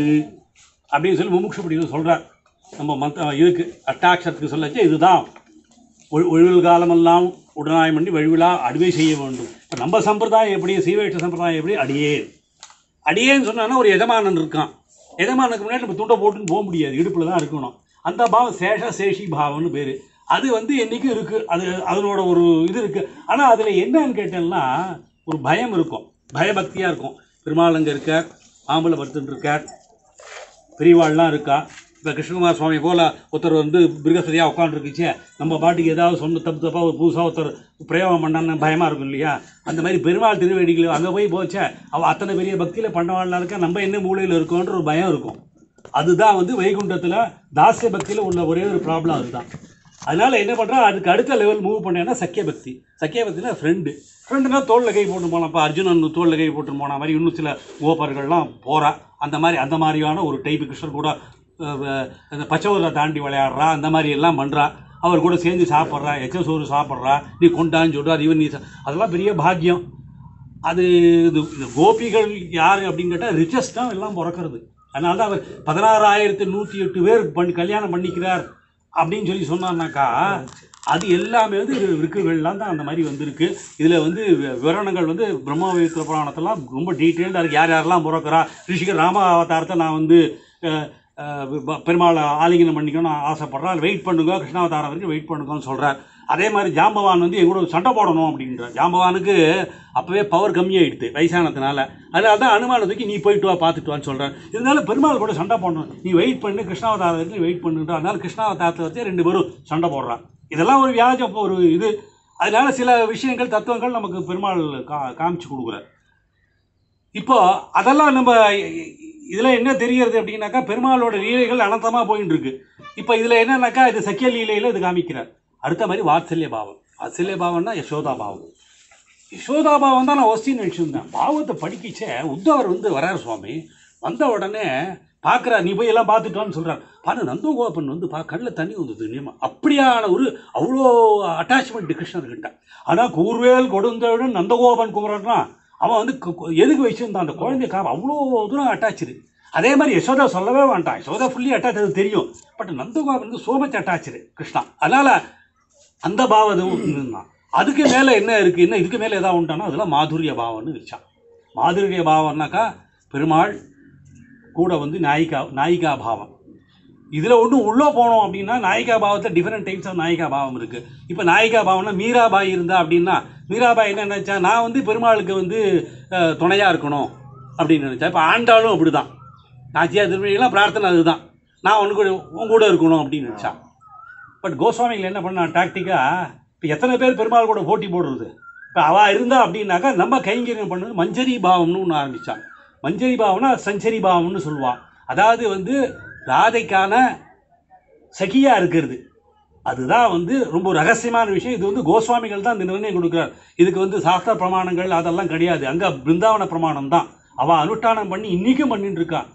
அப்படின்னு சொல்லி முமுட்சுப்படின்னு சொல்கிறார் நம்ம மந்த இதுக்கு அட்டாட்சத்துக்கு சொல்லச்சு இதுதான். ஒழி ஒழிவில் காலமெல்லாம் உடனாயம் பண்ணி வழிவிழா அடிமை செய்ய வேண்டும். இப்போ நம்ம சம்பிரதாயம் எப்படி சீவேஷ சம்பிரதாயம் எப்படி? அடியே அடியேன்னு சொன்னான்னா ஒரு எஜமானன் இருக்கான். எஜமானுக்கு முன்னாடி நம்ம துண்டை போட்டுன்னு போக முடியாது. இடுப்பில் தான் இருக்கணும். அந்த பாவம் சேஷ சேஷி பாவம்னு பேர். அது வந்து என்றைக்கும் இருக்குது அது அதனோட ஒரு இது இருக்குது ஆனால் அதில் என்னன்னு கேட்டேன்னா ஒரு பயம் இருக்கும். பயபக்தியாக இருக்கும். பெருமாள் அங்கே இருக்கார் ஆம்பளை படுத்துட்டு இருக்கார். பெரியவாள்லாம் இருக்கா. இப்போ கிருஷ்ணகுமார் சுவாமி போல் ஒருத்தர் வந்து பிருகஸ்பதியாக உட்காந்துருக்குச்சே நம்ம பாட்டுக்கு ஏதாவது சொன்ன தப்பு தப்பாக ஒரு புதுசாக ஒருத்தர் பிரயோகம் பண்ணான்னு பயமாக இருக்கும் இல்லையா? அந்த மாதிரி பெருமாள் திருவேடிகள் அங்கே போய் போச்சே அவள் அத்தனை பெரிய பக்தியில் பண்ணவாள்லாம் இருக்கா? நம்ம என்ன மூலையில் இருக்கோன்ற ஒரு பயம் இருக்கும். அதுதான் வந்து வைகுண்டத்தில் தாசிய பக்தியில் உள்ள ஒரே ஒரு ப்ராப்ளம் அதுதான். அதனால் என்ன பண்ணுறான் அதுக்கு அடுத்த லெவல் மூவ் பண்ணேன்னா சக்கியபக்தி பக்தி ஃப்ரெண்டு ஃப்ரெண்டுனா தோளில் கை போட்டு போனான் இப்போ அர்ஜுனன் தோளில் கை போட்டு போன மாதிரி இன்னும் சில கோபர்கள்லாம் போகிறா அந்த மாதிரி அந்த மாதிரியான ஒரு டைப்பு கிருஷ்ணர் கூட அந்த பச்சைவரில் தாண்டி விளையாடுறா. அந்த மாதிரி எல்லாம் பண்ணுறா அவர் கூட சேர்ந்து சாப்பிட்றா. எச்ச சோறு சாப்பிட்றா. நீ கொண்டான்னு சொல்கிறா இவன் நீ அதெல்லாம் பெரிய பாக்கியம். அது இது இந்த கோபிகள் யார் அப்படின்னு கேட்டால் ரிச்சஸ்ட் தான் எல்லாம் பிறக்கிறது. அதனால தான் அவர் பதினாறாயிரத்து நூற்றி எட்டு பேர் பண்ணி கல்யாணம் பண்ணிக்கிறார். அப்படின்னு சொல்லி சொன்னார்னாக்கா அது எல்லாமே வந்து இது இருக்குகள்லாம் தான் அந்த மாதிரி வந்திருக்கு. இதில் வந்து விவரணங்கள் வந்து பிரம்மவேத்திர புராணத்தெல்லாம் ரொம்ப டீட்டெயில்டாக இருக்குது யார் யாரெல்லாம் பிறக்கிறா ரிஷிகர் ராம அவதாரத்தை நான் வந்து பெருமாளை ஆலிங்கனம் பண்ணிக்கணும்னு ஆசைப்பட்றேன். வெயிட் பண்ணுங்க. கிருஷ்ணாவதாரம் வரைக்கும் வெயிட் பண்ணுங்கன்னு சொல்கிறார் அதே மாதிரி ஜாம்பவான் வந்து எங்களோட சண்டை போடணும் அப்படின்ற ஜாம்பவானுக்கு அப்போவே பவர் கம்மியாகிடுது வயசானதுனால. அதனால தான் அனுமான தூக்கி நீ போயிட்டு வா பார்த்துட்டு வான்னு சொல்கிறேன் இருந்தாலும் பெருமாள் கூட சண்டை போடணும். நீ வெயிட் பண்ணு கிருஷ்ணாவதாரம் வரைக்கும் வெயிட் பண்ணுன்ற அதனால கிருஷ்ணாவதாரத்தை வச்சு ரெண்டு பேரும் சண்டை போடுறான் இதெல்லாம் ஒரு வியாஜம் ஒரு இது. அதனால சில விஷயங்கள் தத்துவங்கள் நமக்கு பெருமாள் கா காமிச்சு கொடுக்குறார். இப்போ அதெல்லாம் நம்ம இதில் என்ன தெரிகிறது அப்படின்னாக்கா பெருமாளோட லீலைகள் அனந்தமாக போயின்னு இருக்கு. இப்போ இதில் என்னன்னாக்கா இது சக்கிய லீலையில் இது காமிக்கிறார். அடுத்த மாதிரி வாத்சல்ய பாவம். வாத்சல்ய பாவம்னா யசோதா பாவம். யசோதா பாவம் தான் நான் ஒஸ்டின்னு நினச்சிருந்தேன். பாவத்தை படிக்கிச்சே உத்தவர் வந்து வரார் சுவாமி. வந்த உடனே பார்க்குறா நீ போய் எல்லாம் பார்த்துட்டான்னு சொல்கிறார் பாரு நந்தகோபன் வந்து பா கண்ணில் தண்ணி வந்தது நியமம் அப்படியான ஒரு அவ்வளோ அட்டாச்மெண்ட் கிருஷ்ணர்கிட்ட ஆனால் கூர்வேல் கொடுந்தவுடன் நந்தகோபன் குமரன்னா அவன் வந்து எதுக்கு வச்சிருந்தான்? அந்த குழந்தைக்கா அவ்வளோ தூரம் அட்டாச்சுது அதே மாதிரி யசோதா சொல்லவே வேண்டாம். யசோதா ஃபுல்லி அட்டாச் அது தெரியும். பட் நந்தகோபன் வந்து சோ மச் அட்டாச்சு கிருஷ்ணா. அதனால் அந்த பாவம் தான் அதுக்கு மேலே என்ன இருக்குது என்ன இதுக்கு மேலே எதாவது உண்டானா அதெல்லாம் மாதுரிய பாவம்னு வச்சான் மாதுரிய பாவம்னாக்கா பெருமாள் கூட வந்து நாயிகா நாயிகா பாவம். இதில் ஒன்றும் உள்ளே போனோம் அப்படின்னா நாயிகா பாவத்தில் டிஃப்ரெண்ட் டைப்ஸ் ஆஃப் நாயிகா பாவம் இருக்குது இப்போ நாயிகா பாவம்னா மீராபாய் இருந்தா அப்படின்னா மீராபாய் என்ன நினச்சா நான் வந்து பெருமாளுக்கு வந்து துணையாக இருக்கணும் அப்படின்னு நினச்சா இப்போ ஆண்டாளும் அப்படி தான் நாச்சியா திருமணிலாம் பிரார்த்தனை அதுதான். நான் உனக்கு கூட உன் கூட இருக்கணும் அப்படின்னு நினச்சா. பட் கோஸ்வாமிகள் என்ன பண்ணா டாக்டிக்காக இப்போ எத்தனை பேர் பெருமாள் கூட போட்டி போடுறது? இப்போ அவள் இருந்தா அப்படின்னாக்கா நம்ம கைங்கரியம் பண்ணது மஞ்சரி பாவம்னு ஒன்று ஆரம்பித்தான் மஞ்சரி பாவம்னா சஞ்சரி பாவம்னு சொல்லுவான். அதாவது வந்து ராதைக்கான சகியாக இருக்கிறது. அதுதான் வந்து ரொம்ப ரகசியமான விஷயம். இது வந்து கோஸ்வாமிகள் தான் இந்த நிர்ணயம் கொடுக்குறார். இதுக்கு வந்து சாஸ்திர பிரமாணங்கள் அதெல்லாம் கிடையாது. அங்கே பிருந்தாவன பிரமாணம் தான். அவள் அனுஷ்டானம் பண்ணி இன்றைக்கும் பண்ணிட்டு இருக்கான்.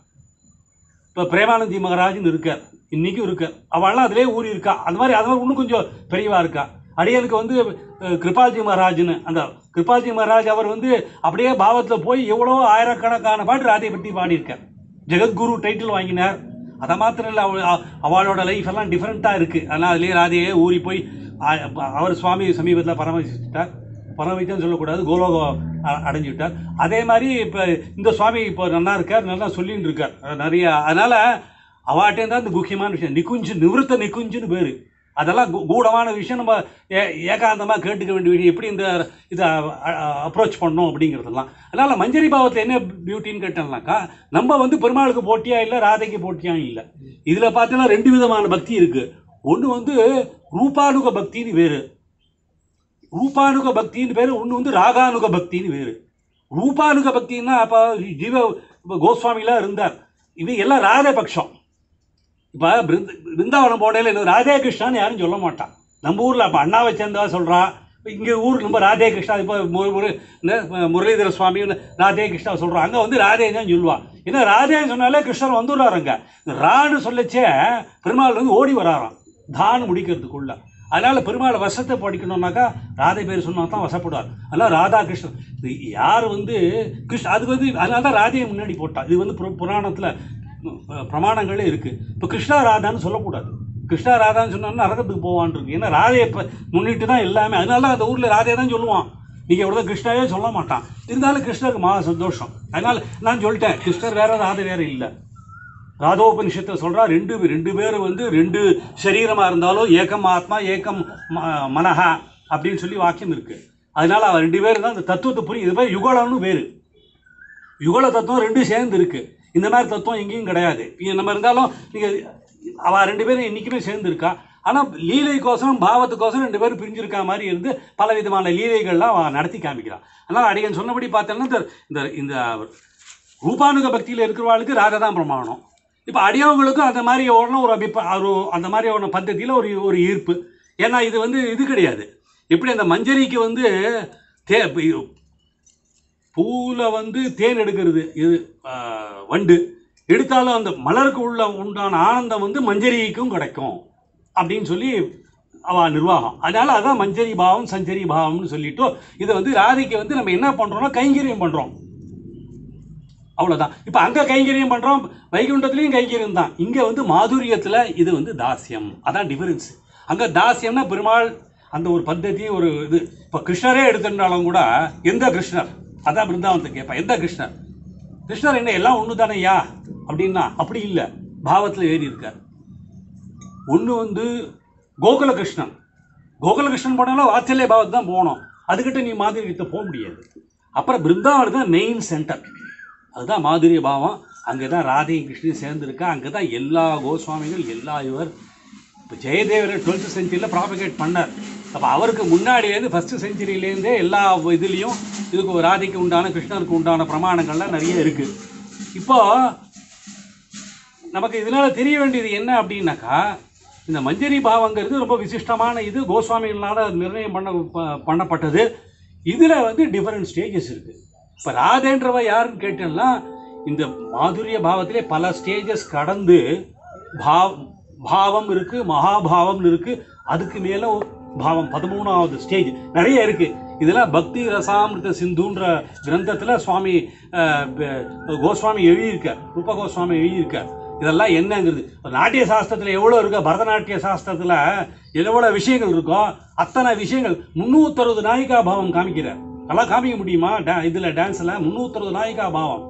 இப்போ பிரேமானந்தி மகராஜ்னு இருக்கார். இன்றைக்கும் இருக்குது அவள்லாம் அதிலே ஊறி இருக்கா? அந்த மாதிரி அது மாதிரி இன்னும் கொஞ்சம் பெரியவா இருக்கா? அடியனுக்கு வந்து கிருபால்ஜி மகாராஜ்னு அந்த கிருபால்ஜி மகாராஜ் அவர் வந்து அப்படியே பாவத்தில் போய் எவ்வளோ ஆயிரக்கணக்கான பாட்டு ராதையை பற்றி பாடியிருக்கார். ஜெகத்குரு டைட்டில் வாங்கினார். அதை மாத்திரம் இல்லை அவள் அவளோட லைஃப் எல்லாம் டிஃப்ரெண்ட்டாக இருக்குது ஆனால் அதுலேயே ராதையே ஊறி போய் அவர் சுவாமி சமீபத்தில் பரமசிச்சிட்டார் பரமவித்தம் சொல்லக்கூடாது கோலோகம் அ- அடைஞ்சு விட்டார். அதே மாதிரி இப்போ இந்த சுவாமி இப்போ நல்லா இருக்கார் நல்லா சொல்லின்னு இருக்கார். நிறையா நிறைய அதனால் அவாட்டே தான் இந்த முக்கியமான விஷயம். நிக்குஞ்சு நிவிருத்த நிக்குஞ்சுன்னு பேர். அதெல்லாம் கூடமான விஷயம் நம்ம ஏ ஏகாந்தமாக கேட்டுக்க வேண்டிய விஷயம். எப்படி இந்த இதை அப்ரோச் பண்ணோம் அப்படிங்கிறதெல்லாம். அதனால் மஞ்சரி பாவத்தில் என்ன பியூட்டின்னு கேட்டோம்னாக்கா நம்ம வந்து பெருமாளுக்கு போட்டியாக இல்லை ராதைக்கு போட்டியாக இல்லை. இதில் பார்த்தீங்கன்னா ரெண்டு விதமான பக்தி இருக்குது ஒன்று வந்து ரூபானுக பக்தின்னு வேறு. ரூபானுக பக்தின்னு பேர் ஒன்று வந்து ராகானுக பக்தின்னு வேறு. ரூபானுக பக்தின்னா அப்போ ஜீவ கோஸ்வாமிலாம் இருந்தார். இது எல்லாம் ராதே பட்சம் இப்போ பிருந்த பிருந்தாவனம் போடையில் எனக்கு ராதே கிருஷ்ணான்னு யாரும் சொல்ல மாட்டான். நம்ம ஊரில் அப்போ அண்ணாவை சேர்ந்தவா சொல்கிறான் இங்கே ஊர் நம்ம ராதே கிருஷ்ணா இப்போ மு- முரு- முரளிதர சுவாமி ராதே கிருஷ்ணா அங்கே வந்து ராதே தான் சொல்லுவான் ஏன்னா ராதேன்னு சொன்னாலே கிருஷ்ணர் வந்துடுறாரு அங்கே. ரான்னு சொல்லச்சே பெருமாள் வந்து ஓடி வராராம். தான் முடிக்கிறதுக்குள்ள. அதனால் பெருமாளை வசத்தை படிக்கணும்னாக்கா ராதை பேர் சொன்னால் தான் வசப்படுவார். அதனால் ராதா கிருஷ்ணன் இது யார் வந்து கிருஷ்ண அதுக்கு வந்து அதனால தான் ராதையை முன்னாடி போட்டான் இது வந்து புராணத்தில் பிரமாணங்களே இருக்குது இப்போ கிருஷ்ணா ராதான்னு சொல்லக்கூடாது. கிருஷ்ணா ராதான்னு சொன்னோம்னா நரகத்துக்கு போவான் இருக்கு. ஏன்னா ராதையை இப்போ முன்னிட்டு தான் எல்லாமே. அதனால தான் அந்த ஊரில் ராதையை தான் சொல்லுவான். நீங்கள் எவ்வளோ கிருஷ்ணாவே சொல்ல மாட்டான். இருந்தாலும் கிருஷ்ணருக்கு மகா சந்தோஷம். அதனால் நான் சொல்லிட்டேன் கிருஷ்ணர் வேற ராதை வேற இல்லை. ராதோபனிஷத்தை சொல்கிறா ரெண்டு ரெண்டு பேர் வந்து ரெண்டு சரீரமாக இருந்தாலும் ஏகம் ஆத்மா ஏகம் ம- மனஹா அப்படின்னு சொல்லி வாக்கியம் இருக்குது அதனால் அவன் ரெண்டு பேர் தான் அந்த தத்துவத்தை புரியும் இது பேர் யுகலம்னு பேர். யுகல தத்துவம் ரெண்டும் சேர்ந்து இருக்குது இந்த மாதிரி தத்துவம் எங்கேயும் கிடையாது. நீங்கள் நம்ம இருந்தாலும் நீங்கள் அவள் ரெண்டு பேரும் என்றைக்குமே சேர்ந்துருக்கா. ஆனால் லீலைக்கோசரம் பாவத்துக்கோசரம் ரெண்டு பேரும் பிரிஞ்சிருக்கா மாதிரி இருந்து பல விதமான லீலைகள்லாம் நடத்தி காமிக்கிறான் அதனால் அடிகன் சொன்னபடி பார்த்தோன்னா இந்த இந்த இந்த ரூபானுக பக்தியில் இருக்கிறவாளுக்கு ராஜா தான் பிரமாணம். இப்போ அடியவங்களுக்கும் அந்த மாதிரி ஓடணும் ஒரு அபிப்ப ஒரு அந்த மாதிரி ஒரு பద్ధதியில் ஒரு ஒரு ஈர்ப்பு. ஏன்னா இது வந்து இது கிடையாது. எப்படி அந்த மஞ்சரிக்கு வந்து தே பூவில் வந்து தேன் எடுக்கிறது. இது வண்டு. எடுத்தாலும் அந்த மலருக்கு உள்ள உண்டான ஆனந்தம் வந்து மஞ்சரிக்கும் கிடைக்கும். அப்படின்னு சொல்லி அவ நிர்வாகம். அதனால அதான் மஞ்சரி பாவம் சஞ்சரி பாவம்னு சொல்லிட்டு இதை வந்து ராதைக்கு வந்து நம்ம என்ன பண்ணுறோம்னா கைங்கரியம் பண்ணுறோம் அவ்வளோதான் இப்போ அங்கே கைங்கரியம் பண்ணுறோம் வைகுண்டத்துலேயும் கைங்கரியம் தான். இங்கே வந்து மாதுரியத்தில் இது வந்து தாசியம். அதான் டிஃபரன்ஸ் அங்கே தாசியம்னா பெருமாள் அந்த ஒரு பద్ధதி ஒரு இது. இப்போ கிருஷ்ணரே எடுத்துட்டாலும் கூட எந்த கிருஷ்ணர்? அதான் பிருந்தாவனத்தை கேட்பேன் எந்த கிருஷ்ணர்? கிருஷ்ணர் என்ன எல்லாம் ஒன்று தானேயா அப்படின்னா அப்படி இல்லை. பாவத்தில் ஏறி இருக்கார் ஒன்று வந்து கோகுலகிருஷ்ணன். கோகுலகிருஷ்ணன் போனாலும் வாத்சல்ய பாவத்து தான் போகணும். அதுக்கிட்ட நீ மாதிரி கிட்ட போக முடியாது. அப்புறம் பிருந்தாவனம் தான் மெயின் சென்டர் அதுதான் மாதுரிய பாவம். அங்கே தான் ராதையும் கிருஷ்ணன் சேர்ந்துருக்கா. அங்கே தான் எல்லா கோஸ்வாமிகள் எல்லா இவர் இப்போ ஜெயதேவர் டுவெல்த் செஞ்சுரியில் ப்ராபகேட் பண்ணார். அப்போ அவருக்கு முன்னாடிலேருந்து ஃபஸ்ட்டு செஞ்சுரியிலேருந்தே எல்லா இதுலேயும் இதுக்கு ஒரு ராதைக்கு உண்டான கிருஷ்ணருக்கு உண்டான பிரமாணங்கள்லாம் நிறைய இருக்குது இப்போ நமக்கு இதனால் தெரிய வேண்டியது என்ன அப்படின்னாக்கா இந்த மஞ்சரி பாவங்கிறது ரொம்ப விசிஷ்டமான இது. கோஸ்வாமிகளால் நிர்ணயம் பண்ண ப- பண்ணப்பட்டது. இதில் வந்து டிஃப்ரெண்ட் ஸ்டேஜஸ் இருக்குது இப்போ ராதேன்றவ யாருன்னு கேட்டேன்னா இந்த மாதுரிய பாவத்திலே பல ஸ்டேஜஸ் கடந்து பாவ் பாவம் இருக்குது மகாபாவம் இருக்குது அதுக்கு மேலே பாவம் பதிமூணாவது ஸ்டேஜ் நிறைய இருக்குது இதெல்லாம் பக்தி ரசாமிருத சிந்துன்ற கிரந்தத்தில் சுவாமி கோஸ்வாமி எழுதியிருக்கார். ரூப கோஸ்வாமி எழுதியிருக்கார். இதெல்லாம் என்னங்கிறது. ஒரு நாட்டிய சாஸ்திரத்தில் எவ்வளோ இருக்கோ பரதநாட்டிய சாஸ்திரத்தில் எவ்வளோ விஷயங்கள் இருக்கோ அத்தனை விஷயங்கள் முந்நூற்றறுபது நாயிகா பாவம் காமிக்கிறார். நல்லா காமிக்க முடியுமா? டே இதில் டான்ஸில் முந்நூற்றறுபது நாயிகா பாவம்.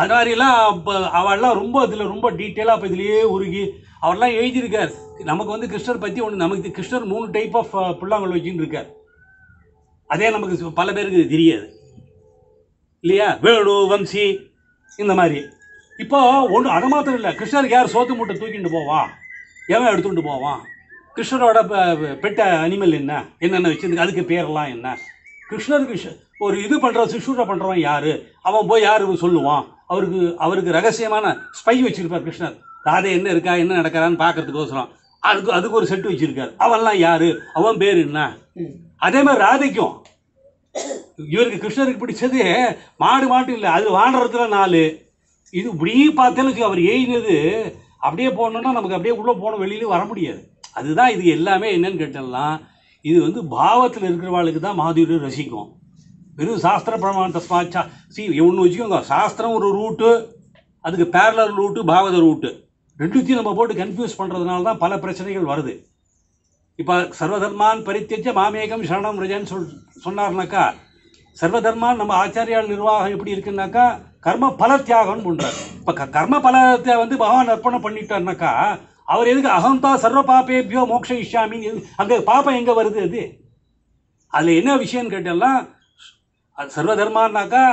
அது மாதிரிலாம் இப்போ அவள்லாம் ரொம்ப இதில் ரொம்ப டீட்டெயிலாக இப்போ இதுலேயே உருகி அவர்லாம் எழுதியிருக்கார். நமக்கு வந்து கிருஷ்ணர் பற்றி ஒன்று நமக்கு கிருஷ்ணர் மூணு டைப் ஆஃப் uh, புல்லாங்குழல் வச்சுன்னு இருக்கார். அதே நமக்கு பல பேருக்கு தெரியாது. இல்லையா? வேணு வம்சி இந்த மாதிரி. இப்போ ஒன்று அதை மாத்திரம் இல்லை. கிருஷ்ணருக்கு யார் சோத்து மூட்டை தூக்கிட்டு போவான் எவன் எடுத்துட்டு போவான்? கிருஷ்ணரோட பெட்ட அனிமல் என்ன? என்னென்ன வச்சிருக்கு? அதுக்கு பேரெல்லாம் என்ன? கிருஷ்ணருக்கு ஒரு இது பண்ணுற சிஷூரை பண்ணுறவன் யார்? அவன் போய் யார் சொல்லுவான்? அவருக்கு அவருக்கு ரகசியமான ஸ்பை வச்சுருப்பார் கிருஷ்ணர். ராதே என்ன இருக்கா என்ன நடக்கிறான்னு பார்க்கறதுக்கோசரம் அதுக்கு அதுக்கு ஒரு செட்டு வச்சிருக்காரு. அவன்லாம் யார்? அவன் பேர் என்ன? அதே மாதிரி ராதைக்கும். இவருக்கு கிருஷ்ணருக்கு பிடிச்சது மாடு மாட்டு இல்லை. அது வாடுறதுல நாலு. இது இப்படி பார்த்தேன்னு வச்சுக்கோ, அவர் எழுதினது அப்படியே போகணுன்னா நமக்கு அப்படியே உள்ளே போகணும் வெளியில வர முடியாது. அதுதான் இது எல்லாமே என்னன்னு கேட்டோம்னா இது வந்து பாவத்தில் இருக்கிறவாளுக்கு தான் மாதுரி ரசிக்கும். வெறும் சாஸ்திர பிரமாண தஸ்மாச்சா சி ஒன்று வச்சுக்கோங்க. சாஸ்திரம் ஒரு ரூட்டு அதுக்கு பேரலர் ரூட்டு பாகவத ரூட்டு ரெண்டுத்தையும் நம்ம போட்டு கன்ஃபியூஸ் பண்ணுறதுனால தான் பல பிரச்சனைகள் வருது. இப்போ சர்வதர்மான் பரித்தியஜ மாமேகம் சரணம் ரஜன் சொல் சொன்னார்னாக்கா சர்வதர்மான் நம்ம ஆச்சாரியால் நிர்வாகம் எப்படி இருக்குன்னாக்கா கர்ம பல தியாகம்னு பண்ணுறாரு இப்போ க கர்ம பலத்தை வந்து பகவான் அர்ப்பணம் பண்ணிட்டார்னாக்கா அவர் எதுக்கு அகந்தா சர்வ பாப்பேபியோ மோக்ஷ இஷாமின்னு அங்கே பாப்பம் எங்கே வருது அது? அதில் என்ன விஷயம்னு கேட்டால்னா அது சர்வ தர்மான்னாக்கா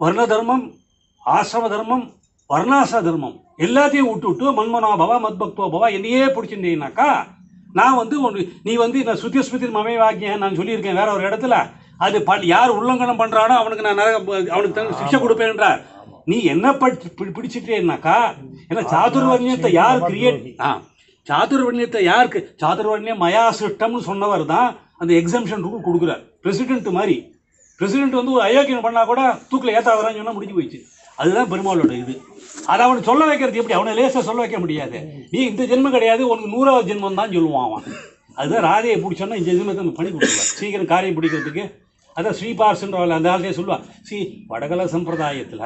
வர்ண தர்மம் ஆசிரம தர்மம் வர்ணாசிர தர்மம். எல்லாத்தையும் விட்டு விட்டு மன்மனா பவா மத்பக்தோ பவா என்னையே பிடிச்சிருந்தீங்கன்னாக்கா நான் வந்து ஒன்று நீ வந்து நான் சுத்தி ஸ்மிருதி மமை வாக்கியம் நான் சொல்லியிருக்கேன் வேற ஒரு இடத்துல. அது ப யார் உல்லங்கனம் பண்ணுறானோ அவனுக்கு நான் அவனுக்கு சிக்ஷை கொடுப்பேன்றார். நீ என்ன பிடிச்சிட்டேன்னாக்கா ஏன்னா சாதுர்வர்ணியத்தை யார் கிரியேட் ஆ சாதுர்வர்ணியத்தை யாருக்கு சாதுர்வர்ணியம் மயா சிருஷ்டம்னு சொன்னவர் தான் அந்த எக்ஸம்ஷன் ரூல் கொடுக்குறார். பிரசிடென்ட் மாதிரி. பிரசிடென்ட் வந்து ஒரு அயோக்கியம் பண்ணா கூட தூக்கில் ஏத்தாதரான்னு சொன்னா முடிஞ்சு போயிடுச்சு. அதுதான் பெருமாளோட இது. அதை அவனை சொல்ல வைக்கிறது எப்படி? அவனை லேசாக சொல்ல வைக்க முடியாது. நீ இந்த ஜென்மம் கிடையாது உனக்கு நூறாவது ஜென்மம் தான் சொல்லுவான் அவன். அதுதான் ராதையை பிடிச்சோன்னா இந்த ஜென்மத்தை பண்ணி கொடுத்துருவான் சீக்கிரம் காரியம் பிடிக்கிறதுக்கு. அதான் ஸ்ரீபார்ஸ்ன்றவள் அந்த காலத்தையே சொல்லுவாள் ஸ்ரீ வடகல சம்பிரதாயத்தில்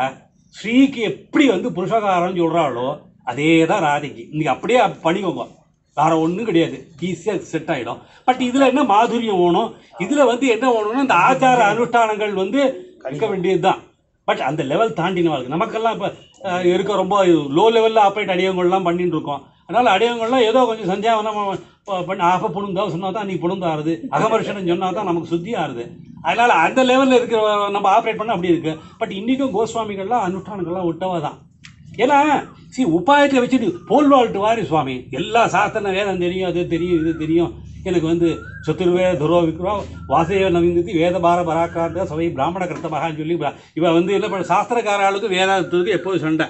ஸ்ரீக்கு எப்படி வந்து புருஷகாரம் சொல்கிறாளோ அதே தான் ராதைக்கு. இன்னைக்கு அப்படியே பண்ணிக்கோங்க. வேற ஒன்றும் கிடையாது. ஈஸியாக செட் ஆகிடும் பட் இதில் என்ன மாதுரியம் வேணும்? இதில் வந்து என்ன வேணும்னா இந்த ஆச்சார அனுஷ்டானங்கள் வந்து இருக்க வேண்டியது தான் பட் அந்த லெவல் தாண்டினவாளுக்கு நமக்கெல்லாம் இப்போ இருக்க ரொம்ப லோ லெவலில் ஆப்ரேட் அடியவங்கள்லாம் பண்ணிட்டு இருக்கோம். அதனால் அடியவங்கள்லாம் ஏதோ கொஞ்சம் சந்தியாவனம் நம்ம பண்ணி ஆஃப புணுந்தா சொன்னால் தான் அன்றைக்கி புணுந்து ஆறுது. அகமர்ஷனம் சொன்னால் தான் நமக்கு சுத்தி ஆறுது. அதனால் அந்த லெவலில் இருக்கிற நம்ம ஆப்ரேட் பண்ண அப்படி இருக்குது பட் இன்றைக்கும் கோஸ்வாமிகள்லாம் அனுஷ்டானங்கள்லாம் விட்டவா தான். ஏன்னா சி உபாயத்தை வச்சுட்டு போல் வாழ்ட்டு வாரி சுவாமி. எல்லா சாஸ்திரம் வேதம் தெரியும் அது தெரியும் இது தெரியும். எனக்கு வந்து சத்துருவே துரோ விக்ரோ வாசைய நவீனத்தி வேத பார பராக்காந்த சபை பிராமண கிருத்தமகான்னு சொல்லி இவன் வந்து என்ன பண்ண சாஸ்திரக்கார வேதாந்தத்துக்கு எப்போதும் சண்டை.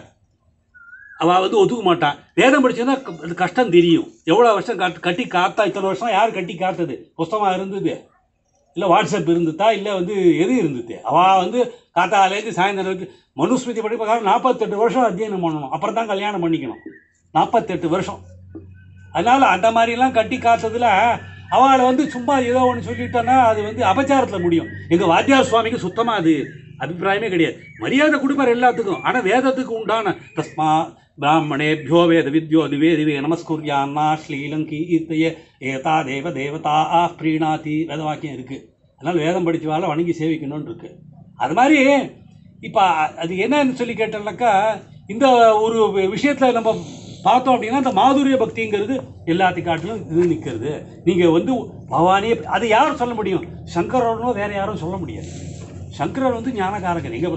அவள் வந்து ஒதுக்க மாட்டான் வேதம் படிச்சதுன்னா அது கஷ்டம் தெரியும். எவ்வளோ வருஷம் கட் கட்டி காத்தா இத்தனை வருஷம் யார் கட்டி காத்தது? புஸ்தமாக இருந்தது. இல்லை வாட்ஸ்அப் இருந்துதா? இல்லை வந்து எது இருந்தது? அவள் வந்து காத்தாலேருந்து சாயந்தரம் வரைக்கும் மனுஸ்மிருதி படிப்பக்காக நாற்பத்தெட்டு வருஷம் அத்தியனம் பண்ணணும். அப்புறம் தான் கல்யாணம் பண்ணிக்கணும். நாற்பத்தெட்டு வருஷம். அதனால் அந்த மாதிரிலாம் கட்டி காத்ததில் அவளை வந்து சும்மா ஏதோ ஒன்று சொல்லிட்டோன்னா அது வந்து அபச்சாரத்தில் முடியும். எங்கள் வாத்தியார் சுவாமிக்கு சுத்தமாக அது அபிப்பிராயமே கிடையாது. மரியாதை கொடுப்பார் எல்லாத்துக்கும். ஆனால் வேதத்துக்கு உண்டான தஸ்மா பிராமணேபியோ வேத வித்யோ திவேதிவே திவே நமஸ்குர்யான்னா ஸ்ரீலங்கி ஈர்த்தைய ஏதா தேவ தேவதா ஆ பிரீணாதி வேதவாக்கியம் இருக்குது அதனால் வேதம் படித்தவால வணங்கி சேவிக்கணும்னு இருக்குது அது மாதிரி இப்போ அது என்னன்னு சொல்லி கேட்டோம்னாக்கா இந்த ஒரு விஷயத்தில் நம்ம பார்த்தோம் அப்படின்னா இந்த மாதுரிய பக்திங்கிறது எல்லாத்தையும் காட்டிலும் இது நிற்கிறது. நீங்கள் வந்து பவானி அது யார் சொல்ல முடியும். சங்கரனோ வேற யாரும் சொல்ல முடியாது. சங்கரர் வந்து ஞானகாரகன் எங்கே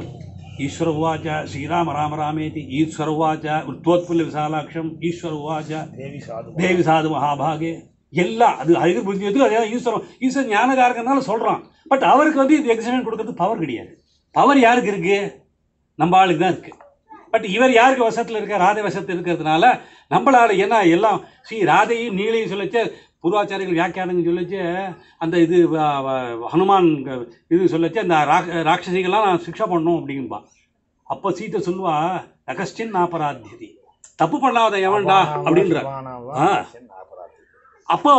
ஈஸ்வர உவாச்ச ஸ்ரீராம ராம ராமேதி ஈஸ்வர உவாச்ச உத்தோத்புல்ல விசாலாட்சம் ஈஸ்வர உவாச்ச தேவி சாது தேவி சாது மகாபாகே எல்லாம். அது புரிஞ்சு எதுக்கு அதே ஈஸ்வரம் ஈஸ்வரன் ஞானகாரகனால சொல்கிறான் பட் அவருக்கு வந்து இது எக்ஸாமின் கொடுக்கறது பவர் கிடையாது. பவர் யாருக்கு இருக்கு? நம்ம ஆளுக்கு தான் இருக்கு. பட் இவர் யாருக்கு வசத்தில் இருக்க? ராதை வசத்தில் இருக்கிறதுனால நம்மளால என்ன எல்லாம் ஸ்ரீ ராதையும் நீலையும் சொல்லச்சு பூர்வாச்சாரிகள் வியாக்கியானங்க சொல்லச்சு அந்த இது ஹனுமான் இது சொல்லச்சு அந்த ராட்சசிகள்லாம் நான் சிக்ஷா பண்ணணும் அப்படின்பா அப்போ சீத்தை சொல்லுவா அகஸ்டின் நாபராத்தியதி. தப்பு பண்ணாத எவன்டா அப்படின்ற. அப்போ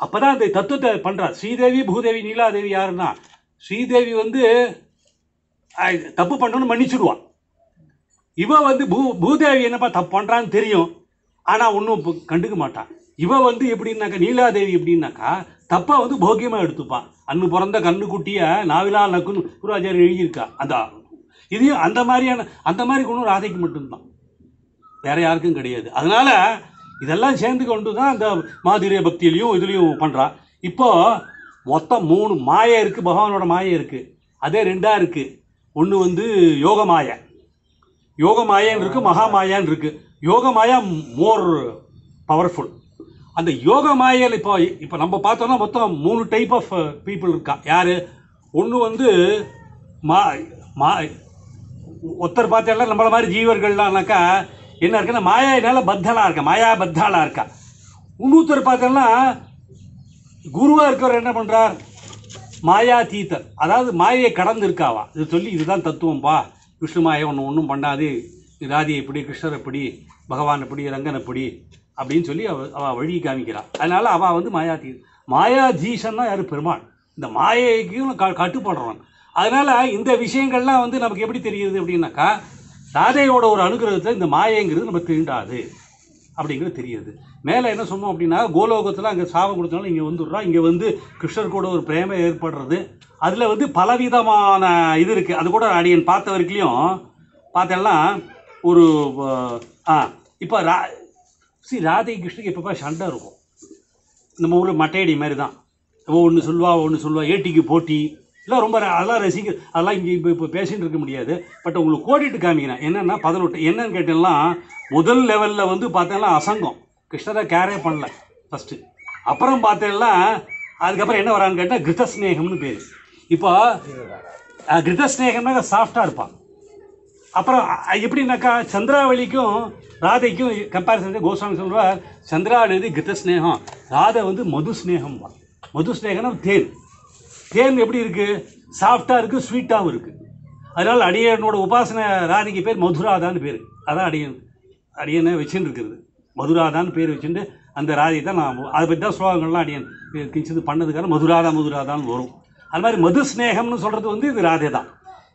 அப்பதான் அந்த தத்துவத்தை பண்றா ஸ்ரீதேவி பூதேவி நீலாதேவி யாருன்னா ஸ்ரீதேவி வந்து தப்பு பண்ணணும்னு மன்னிச்சுடுவான். இவன் வந்து பூ பூதேவி என்னப்பா தப்பு பண்ணுறான்னு தெரியும். ஆனால் ஒன்றும் கண்டுக்க மாட்டான் இவன் வந்து எப்படின்னாக்கா நீலாதேவி எப்படின்னாக்கா தப்பாக வந்து போக்கியமாக எடுத்துப்பான் அன்னு பிறந்த கண்ணுக்குட்டியை நாவிலா நக்குன்னு குருவாச்சாரியர் எழுதியிருக்கா. அந்த இதையும் அந்த மாதிரியான அந்த மாதிரி குணம் ராதைக்கு மட்டும்தான். வேற யாருக்கும் கிடையாது. அதனால் இதெல்லாம் சேர்ந்து கொண்டு தான் அந்த மாதிரிய பக்தியிலையும் இதுலேயும் பண்ணுறான் இப்போது மொத்தம் மூணு மாயை இருக்குது பகவானோட மாயை இருக்குது அதே ரெண்டாக இருக்குது ஒன்று வந்து யோக மாயை யோக மாயான்னு இருக்குது மகா மாயான்னு இருக்குது யோக மாயா மோர் பவர்ஃபுல் அந்த யோக மாயையில் இப்போ இப்போ நம்ம பார்த்தோம்னா மொத்தம் மூணு டைப் ஆஃப் பீப்புள் இருக்கா? யார்? ஒன்று வந்து மா மா ஒருத்தர் பார்த்தேன்னா நம்மள மாதிரி ஜீவர்கள்லாம்னாக்கா என்ன இருக்குன்னா மாயாயினால பத்தலாக இருக்கா? மாயா பத்தாலாக இருக்கா? இன்னொருத்தர் பார்த்தோம்னா குருவாக இருக்கவர் என்ன பண்ணுறார் மாயா தீத்தர் அதாவது மாயையை கடந்து இருக்காவா? இது சொல்லி இதுதான் தத்துவம்பா. விஷ்ணுமாயை ஒன்று ஒன்றும் பண்ணாது. ராதி எப்படி கிருஷ்ணர் எப்படி பகவான் எப்படி ரங்கன் எப்படி அப்படின்னு சொல்லி அவ அவள் வழி காமிக்கிறாள் அதனால் அவள் வந்து மாயாதீ மாயாதீசன்னா யார்? பெருமாள். இந்த மாயைக்கும் க கட்டுப்படுறான் அதனால் இந்த விஷயங்கள்லாம் வந்து நமக்கு எப்படி தெரியுது அப்படின்னாக்கா ராதையோட ஒரு அனுகிரகத்தில் இந்த மாயைங்கிறது நம்ம தீண்டாது அப்படிங்கிறது தெரியுது. மேலே என்ன சொன்னோம் அப்படின்னா கோலோகத்தில் அங்கே சாபம் கொடுத்தனால இங்கே வந்துடுறோம் இங்கே வந்து கிருஷ்ணர் கூட ஒரு பிரேமை ஏற்படுறது. அதில் வந்து பலவிதமான இது இருக்குது அது கூட அடியன் பார்த்த வரைக்கும் பார்த்தேன்னா ஒரு ஆ இப்போ ரா சி ராதை கிருஷ்ணருக்கு எப்பப்போ சண்டை இருக்கும். நம்ம ஊரில் மட்டையடி மாதிரி தான் ஒன்று சொல்லுவா ஒன்று சொல்லுவா ஏட்டிக்கு போட்டி. எல்லாம் ரொம்ப அதெல்லாம் ரசிக்க அதெல்லாம் இங்கே இப்போ இப்போ பேசிகிட்டு இருக்க முடியாது. பட் உங்களுக்கு கோடிட்டு காமிக்கிறேன். என்னென்னா பதினெட்டு என்னன்னு கேட்டேன்னா முதல் லெவலில் வந்து பார்த்தேன்னா அசங்கம். கிருஷ்ணரை கேரே பண்ணல. ஃபஸ்ட்டு அப்புறம் பார்த்தேன்னா அதுக்கப்புறம் என்ன வரான்னு கேட்டால் கிருத்தஸ்நேகம்னு பேர். இப்போ அஹ், சாஃப்டாக இருப்பான். அப்புறம் எப்படின்னாக்கா சந்திராவளிக்கும் ராதைக்கும் கம்பேரிசன் கோஸ்வாமி சொல்றார் சந்திராவளி கிருதஸ்நேகம் ராதை வந்து மது ஸ்நேகம் மது ஸ்நேகம்னா தேன். தேன் எப்படி இருக்குது சாஃப்டாக இருக்குது ஸ்வீட்டாகவும் இருக்குது அதனால் அடியனோட உபாசனை ராதைக்கு பேர் மதுராதான்னு பேர். அதான் அடியன் அடியனை வச்சுன்னு இருக்கிறது. மதுராதான்னு பேர் வச்சுட்டு அந்த ராதையை தான் நான் அதை பற்றி தான் ஸ்லோகங்கள்லாம் அடியன் கிஞ்சிது பண்ணதுக்காக மதுராதா மதுராதான்னு வரும். அது மாதிரி மது ஸ்நேகம்னு சொல்கிறது வந்து இது ராதே தான்.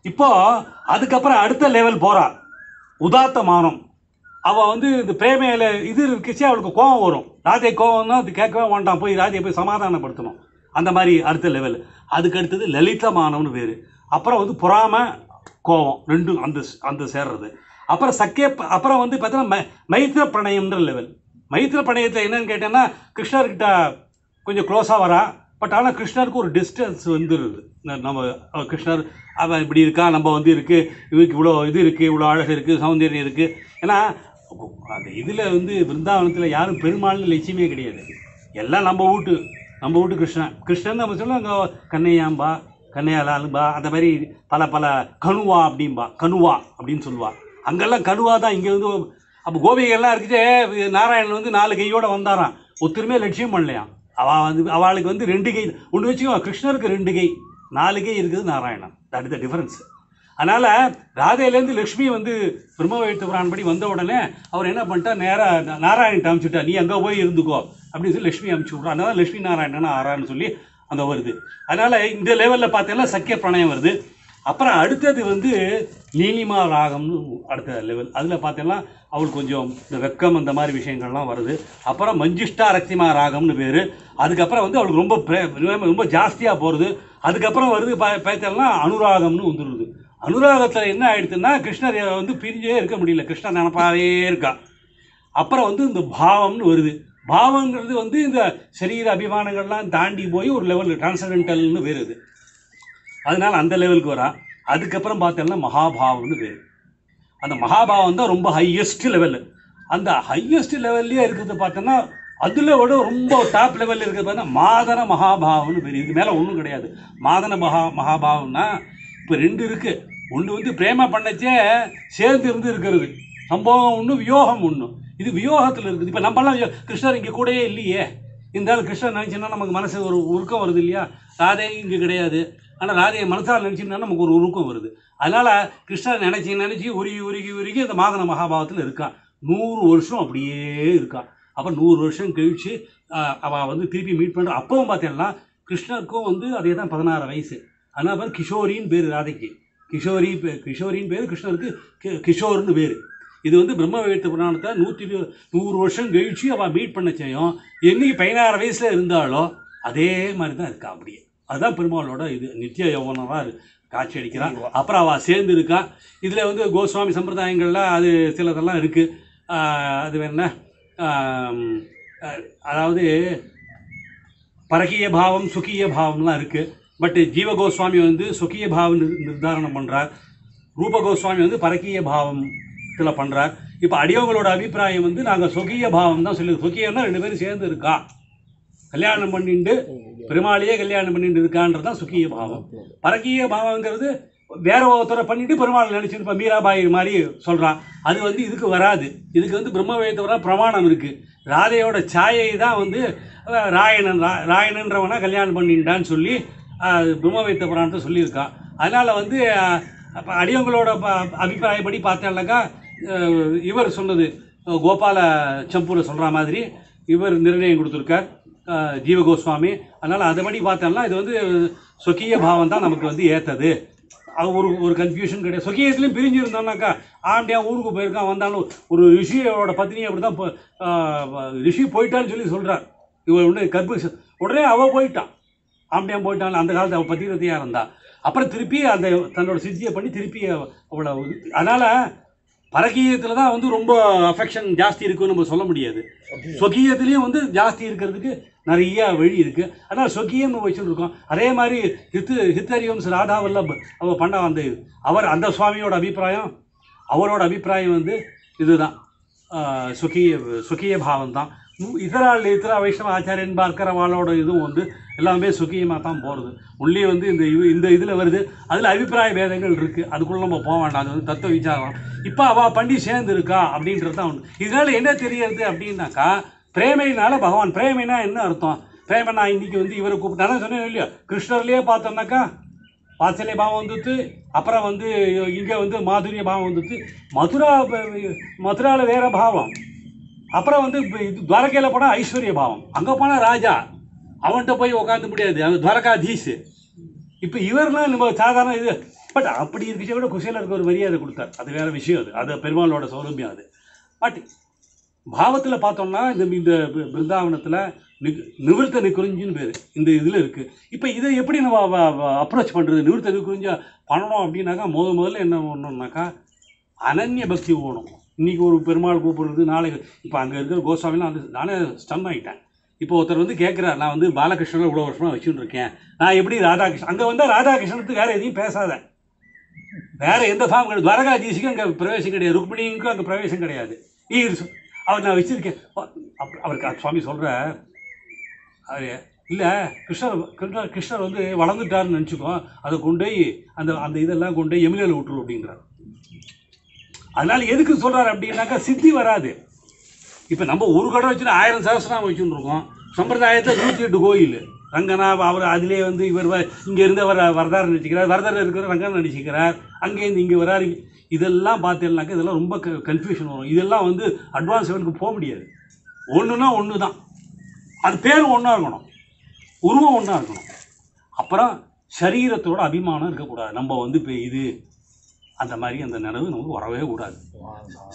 இப்போது அதுக்கப்புறம் அடுத்த லெவல் போகிறாள் உதாத்த மானம். அவள் வந்து இந்த பிரேமையில் இது இருக்குச்சு அவளுக்கு கோபம் வரும். ராதை கோவம்னா அது கேட்கவே வேண்டாம் போய் ராதையை போய் சமாதானப்படுத்தணும். அந்த மாதிரி அடுத்த லெவல் அதுக்கு அடுத்தது லலித மானம்னு பேர். அப்புறம் வந்து பொறாம கோபம் ரெண்டும் அந்த அந்த சேர்றது. அப்புறம் சக்கிய அப்புறம் வந்து பார்த்தீங்கன்னா மை- மைத்திர பிரணயம்ன்ற லெவல் மைத்திர பிரணயத்தில் என்னன்னு கேட்டேன்னா கிருஷ்ணர்கிட்ட கொஞ்சம் க்ளோஸாக வரா. பட் ஆனால் கிருஷ்ணருக்கு ஒரு டிஸ்டன்ஸ் வந்துடுது நம்ம கிருஷ்ணர் அவன் இப்படி இருக்கா நம்ம வந்து இருக்குது இவருக்கு இவ்வளோ இது இருக்குது இவ்வளோ அழகு இருக்குது சௌந்தரியம் இருக்குது ஏன்னா அந்த இதில் வந்து பிருந்தாவனத்தில் யாரும் பெருமாள்னு லட்சியமே கிடையாது. எல்லாம் நம்ம வீட்டு நம்ம வீட்டு கிருஷ்ணன். கிருஷ்ணன் நம்ம சொல்லுவோம் அங்கே கண்ணையாம்பா கண்ணையாலாலும்பா அந்த மாதிரி பல பல கணுவா அப்படிம்பா கணுவா அப்படின்னு சொல்லுவா. அங்கெல்லாம் கணுவா தான் இங்கே வந்து அப்போ கோபிகள்லாம் இருக்குது நாராயணன் வந்து நாலு கையோடு வந்தாராம். ஒத்துருமே லட்சியம் பண்ணலையாம். அவள் வந்து அவளுக்கு வந்து ரெண்டு கை. ஒன்று வச்சுக்கோ கிருஷ்ணருக்கு ரெண்டு கை. நாலு கை இருக்குது Narayanan. That is the difference அதனால் ராதையிலேருந்து லக்ஷ்மி வந்து பிரம்ம எழுத்து புராணம் படி வந்த உடனே அவர் என்ன பண்ணிட்டா நேராக நாராயணன் அனுப்பிச்சுட்டா நீ அங்கே போய் இருந்துக்கோ. அப்படின்னு சொல்லி லக்ஷ்மி அமுச்சு விட்றா. அதனால லக்ஷ்மி நாராயணன் ஆறான்னு சொல்லி அந்த வருது. அதனால் இந்த லெவலில் பார்த்தீங்கன்னா சக்கிய பிரணயம் வருது. அப்புறம் அடுத்தது வந்து நீலிமா ராகம்னு அடுத்த லெவல் அதில் பார்த்தீங்கன்னா அவளுக்கு கொஞ்சம் இந்த வெக்கம் அந்த மாதிரி விஷயங்கள்லாம் வருது. அப்புறம் மஞ்சிஷ்டா ரக்திமா ராகம்னு பேர். அதுக்கப்புறம் வந்து அவளுக்கு ரொம்ப ரொம்ப ஜாஸ்தியாக போகிறது அதுக்கப்புறம் வருது பா பார்த்தோம்னா அனுராகம்னு வந்துடுது அனுராகத்தில் என்ன ஆயிடுதுன்னா கிருஷ்ணர் வந்து பிரிஞ்சே இருக்க முடியல. கிருஷ்ணர் நினப்பாவே இருக்கா. அப்புறம் வந்து இந்த பாவம்னு வருது. பாவங்கிறது வந்து இந்த சரீர அபிமானங்கள்லாம் தாண்டி போய் ஒரு லெவல் டிரான்சடென்டல்னு வருது அதனால் அந்த லெவலுக்கு வரா. அதுக்கப்புறம் பார்த்தோம்னா மகாபாவம்னு பேர். அந்த மகாபாவம் தான் ரொம்ப ஹையஸ்ட் லெவல் அந்த ஹையஸ்ட் லெவல்லையே இருக்கிறது பார்த்தோன்னா அதில் விட ரொம்ப டாப் லெவலில் இருக்கிறது பார்த்தீங்கன்னா மாதன மகாபாவம்னு பேர். இதுக்கு மேலே ஒன்றும் கிடையாது. மாதன மகா மகாபாவம்னா இப்போ ரெண்டு இருக்குது ஒன்று வந்து பிரேம பண்ணச்சே சேர்ந்து இருந்து இருக்கிறது. சம்பவம் ஒன்று வியோகம் ஒன்று இது வியோகத்தில் இருக்குது. இப்போ நம்மளாம் கிருஷ்ணர் இங்கே கூடயே இல்லையே. இருந்தாலும் கிருஷ்ணர் நினச்சின்னா நமக்கு மனசு ஒரு உருக்கம் வருது இல்லையா? ராதே இங்கே கிடையாது. ஆனால் ராதையை மனசால் நினச்சின்னா நமக்கு ஒரு உருக்கம் வருது. அதனால் கிருஷ்ணர் நினச்சி நினச்சி உருகி உருகி உருகி அந்த மாதன மகாபாவத்தில் இருக்கான். நூறு வருஷம் அப்படியே இருக்கான். அப்போ நூறு வருஷம் கழிச்சு அவள் வந்து திருப்பி மீட் பண்ணுற அப்பவும் பார்த்தேன்னா கிருஷ்ணருக்கும் வந்து அதே தான் பதினாறு வயசு. அதனால் பேர் கிஷோரின்னு பேர் ராதைக்கு. கிஷோரி கிஷோரின்னு பேர் கிருஷ்ணருக்கு கிஷோர்னு பேர். இது வந்து பிரம்ம வேத்த புராணத்தை நூற்றி நூறு வருஷம் கழிச்சு அவள் மீட் பண்ண செய்யும். என்னைக்கு பதினாறு வயசில் இருந்தாலோ அதே மாதிரி தான் இருக்கா அப்படியே. அதுதான் பெருமாளோட இது. நித்திய யௌவனமாக காட்சி அடிக்கிறான் அப்புறம் அவள் சேர்ந்து இருக்கா இதில் வந்து கோஸ்வாமி சம்பிரதாயங்கள்ல அது சிலதெல்லாம் இருக்குது அது என்ன? அதாவது பரகிய பாவம் சுகிய பாவம்லாம் இருக்குது பட் ஜீவ கோஸ்வாமி வந்து சுகிய பாவம் நிர்- நிர்தாரணம் பண்ணுறார் ரூப கோஸ்வாமி வந்து பரக்கிய பாவத்தில் பண்ணுறார் இப்போ அடியவங்களோட அபிப்பிராயம் வந்து நாங்கள் சொகிய பாவம் தான் சொல்லி சொகியம்னா ரெண்டு பேரும் சேர்ந்து இருக்கா. கல்யாணம் பண்ணிட்டு பெருமாளையே கல்யாணம் பண்ணிட்டு இருக்கான்றது தான் சுக்கிய பாவம். பரக்கிய பாவங்கிறது வேற ஒருத்தரை பண்ணிட்டு பெருமாள் நினைச்சிட்டு இப்போ மீராபாய் மாதிரி சொல்கிறான் அது வந்து இதுக்கு வராது. இதுக்கு வந்து பிரம்மவேதவர பிரமாணம் இருக்குது ராதையோட சாயை தான் வந்து ராயணன் ரா ராயணன்றவனா கல்யாணம் பண்ணிட்டான்னு சொல்லி பிரம்ம பிரம்மவேத்த புராணத்தை சொல்லியிருக்கான். அதனால் வந்து அடியவங்களோட ப- அபிப்பிராயப்படி பார்த்தோம்னாக்கா இவர் சொன்னது கோபால சம்பூரை சொல்கிற மாதிரி இவர் நிர்ணயம் கொடுத்துருக்கார். அஹ், ஜீவ கோஸ்வாமி அதனால் அதபடி பார்த்தோம்னா இது வந்து சொக்கிய பாவம் தான் நமக்கு வந்து ஏற்றது அது ஒரு ஒரு கன்ஃபியூஷன் கிடையாது. சொக்கியத்துலேயும் பிரிஞ்சு இருந்தோம்னாக்கா ஆண்டியா ஊருக்கு போயிருக்கான் வந்தாலும் ஒரு ரிஷியோட பத்னி அப்படி தான் ரிஷி போயிட்டான்னு சொல்லி சொல்கிறார் இவர் உடனே கர்ப்ப உடனே அவள் போயிட்டான். ஆம்பியான் போயிட்டான். அந்த காலத்து அவள் பத்திரத்தையாக இருந்தா. அப்புறம் திருப்பி அந்த தன்னோட சித்தியை பண்ணி திருப்பி அவ- அவளை அதனால் பரகீயத்தில் தான் வந்து ரொம்ப அஃபெக்ஷன் ஜாஸ்தி இருக்குன்னு நம்ம சொல்ல முடியாது. சொகியத்துலேயும் வந்து ஜாஸ்தி இருக்கிறதுக்கு நிறையா வழி இருக்குது ஆனால் சொக்கியம் வச்சுருக்கோம். இருக்கோம் அதே மாதிரி ஹித்து ஹித்தரியம்ஸ் ராதா வல்லப் அவ பண்ண அந்த அவர் அந்த சுவாமியோட அபிப்பிராயம் அவரோட அபிப்பிராயம் வந்து இதுதான். சுகிய சுகிய பாவம் தான் இதரால் இத்தரா வைஷ்ணவ ஆச்சாரியன் பார்க்கிறவாளோட இதுவும் வந்து எல்லாமே சுகியமாக தான் போகிறது உள்ளே வந்து இந்த இது- இந்த இதில் வருது. அதில் அபிப்பிராய பேதங்கள் இருக்குது அதுக்குள்ளே நம்ம போக வேண்டாம். அது வந்து தத்துவ விசாரம். இப்போ அவள் பண்ணி சேர்ந்துருக்கா அப்படின்றது தான் ஒன்று இதனால் என்ன தெரியறது அப்படின்னாக்கா பிரேமையினால பகவான் பிரேமைனா என்ன அர்த்தம்? பிரேமை நான் இன்றைக்கி வந்து இவரை கூப்பிட்டு சொன்னேன் இல்லையா? கிருஷ்ணர்லேயே பார்த்தோம்னாக்கா வாத்சல்ய பாவம் வந்துட்டு அப்புறம் வந்து இங்கே வந்து மாதுரிய பாவம் வந்துட்டு மதுரா மதுராவில் வேற பாவம். அப்புறம் வந்து இது துவாரகையில் போனால் ஐஸ்வர்ய பாவம். அங்கே போனால் ராஜா. அவன்கிட்ட போய் உட்காந்து முடியாது. அவன் துவாரகாதீஷ். இப்போ இவர்லாம் நம்ம சாதாரண இது. பட் அப்படி இருந்துச்சு கூட குசேலருக்கு ஒரு மரியாதை கொடுத்தார். அது வேற விஷயம் அது. அது பெருமாளோட சௌலபியம் அது. பட் பாவத்தில் பார்த்தோம்னா இந்த இந்த பிருந்தாவனத்தில் நி நிவிருத்த நிக்குறிஞ்சின்னு பேர். இந்த இதில் இருக்குது இப்போ இதை எப்படி நம்ம அப்ரோச் பண்ணுறது நிவிருத்த நிக்குறிஞ்சா பண்ணணும் அப்படின்னாக்கா முத முதல்ல என்ன பண்ணணும்னாக்கா அனன்ய பக்தி ஓணும். இன்றைக்கி ஒரு பெருமாள் கூப்பிடுறது நாளைக்கு இப்போ அங்கே இருக்கிற கோஸ்வாமிலாம் வந்து நானே ஸ்டன் ஆகிட்டேன் இப்போ ஒருத்தர் வந்து கேட்குறார் நான் வந்து பாலகிருஷ்ணனை இவ்வளோ வருஷமாக வச்சுட்டு இருக்கேன். நான் எப்படி ராதாகிருஷ்ணன் அங்கே வந்தால் ராதாகிருஷ்ணனுக்கு வேறு எதையும் பேசாத. வேறு எந்த ஃபார்ம் கிடையாது. துவாரகாதீஷுக்கும் அங்கே பிரவேசம் கிடையாது. ருக்மிணிக்கும் அங்கே பிரவேசம் கிடையாது. நீ அவர் நான் வச்சுருக்கேன். அவருக்கு சுவாமி சொல்கிறார் அவர் இல்லை கிருஷ்ணர் கிருஷ்ணர் கிருஷ்ணர் வந்து வளர்ந்துட்டாருன்னு நினச்சிக்கோ அதை கொண்டு போய் அந்த அந்த இதெல்லாம் கொண்டு போய் எமிலையில் விட்டுரு அப்படின்றார். அதனால் எதுக்கு சொல்கிறார் அப்படின்னாக்கா சித்தி வராது. இப்போ நம்ம ஒரு கடை வச்சுட்டு ஆயிரம் சகசிரம் வச்சுட்டு இருக்கோம். சம்பிரதாயத்தில் நூற்றி எட்டு கோயில். ரங்கனா அவர் அதிலே வந்து இவர் இங்கே இருந்து அவர் வரதார் நடிச்சுக்கிறார். வரதார் இருக்கிற ரங்கன் நடிச்சுக்கிறார். அங்கேருந்து இங்கே வராரு. இதெல்லாம் பார்த்தீங்கன்னாக்கா இதெல்லாம் ரொம்ப க கன்ஃபியூஷன் வரும். இதெல்லாம் வந்து அட்வான்ஸ் லெவலுக்கு போக முடியாது. ஒன்றுனா ஒன்று தான் அது பேர் ஒன்றா இருக்கணும். உருவம் ஒன்றா இருக்கணும். அப்புறம் சரீரத்தோட அபிமானம் இருக்கக்கூடாது. நம்ம வந்து இப்போ இது அந்த மாதிரி அந்த நினைவு நமக்கு வரவே கூடாது.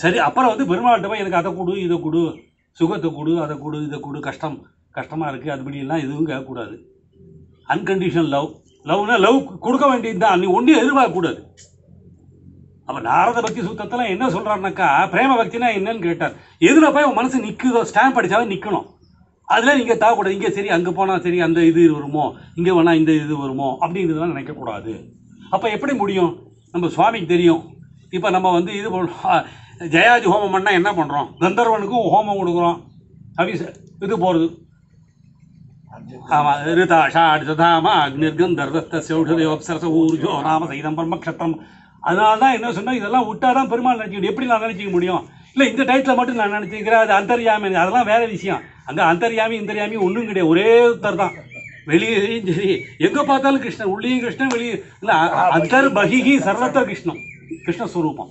சரி அப்புறம் வந்து பெருமாள்கிட்ட போய் எனக்கு அதை கொடு இதை கொடு சுகத்தை கொடு அதை கொடு இதை கொடு கஷ்டம் கஷ்டமாக இருக்குது அதுபடியெல்லாம் எதுவும் கேட்கக்கூடாது. அன்கண்டிஷனல் லவ் லவ்னா லவ் கொடுக்க வேண்டியது தான் நீ ஒன்றையும் எதிர்பார்க்கக்கூடாது. அப்போ நாரத பக்தி சூத்திரத்தில் என்ன சொல்கிறாருனாக்கா பிரேம பக்தினா என்னன்னு கேட்டார். எதில் போய் உன் மனசு நிற்குதோ ஸ்டாம்ப் அடித்தாவே நிற்கணும் அதில் நீங்கள் தாக்கக்கூடாது இங்கே சரி அங்கே போனால் சரி அந்த இது வருமோ இங்கே வேணால் இந்த இது வருமோ அப்படிங்கிறதுலாம் நினைக்கக்கூடாது அப்போ எப்படி முடியும்? நம்ம சுவாமிக்கு தெரியும். இப்போ நம்ம வந்து இது பண்ண- ஹோமம் பண்ணால் என்ன பண்ணுறோம் கந்தர்வனுக்கும் ஹோமம் கொடுக்குறோம். அபிஷ இது போகிறது ஆமாம் ரிதாஷா ஷாட் சதாமா அக்னிர்கந்தர்வஸ்த சௌஷதயோப்சரச ஊர்ஜோ நாம சைதம் பிரம்மக்ஷத்திரம் அதனால தான் என்ன சொன்னால் இதெல்லாம் விட்டால் தான் பெருமாள் நினச்சிக்கணும் எப்படி நான் நினச்சிக்க முடியும்? இல்லை இந்த டயத்தில் மட்டும் நான் நினச்சிக்கிறேன் அது அந்தர்யாமி. அதெல்லாம் வேற விஷயம். அங்கே அந்தர்யாமி இந்தர்யாமி ஒன்றும் கிடையாது. ஒரே ஒருத்தர் தான். வெளியேயும் சரி. எங்கே பார்த்தாலும் கிருஷ்ணன் உள்ளேயும் கிருஷ்ணன் வெளியே இல்லை அந்தர் பகிகி சர்வத்த கிருஷ்ணம். கிருஷ்ணஸ்வரூபம்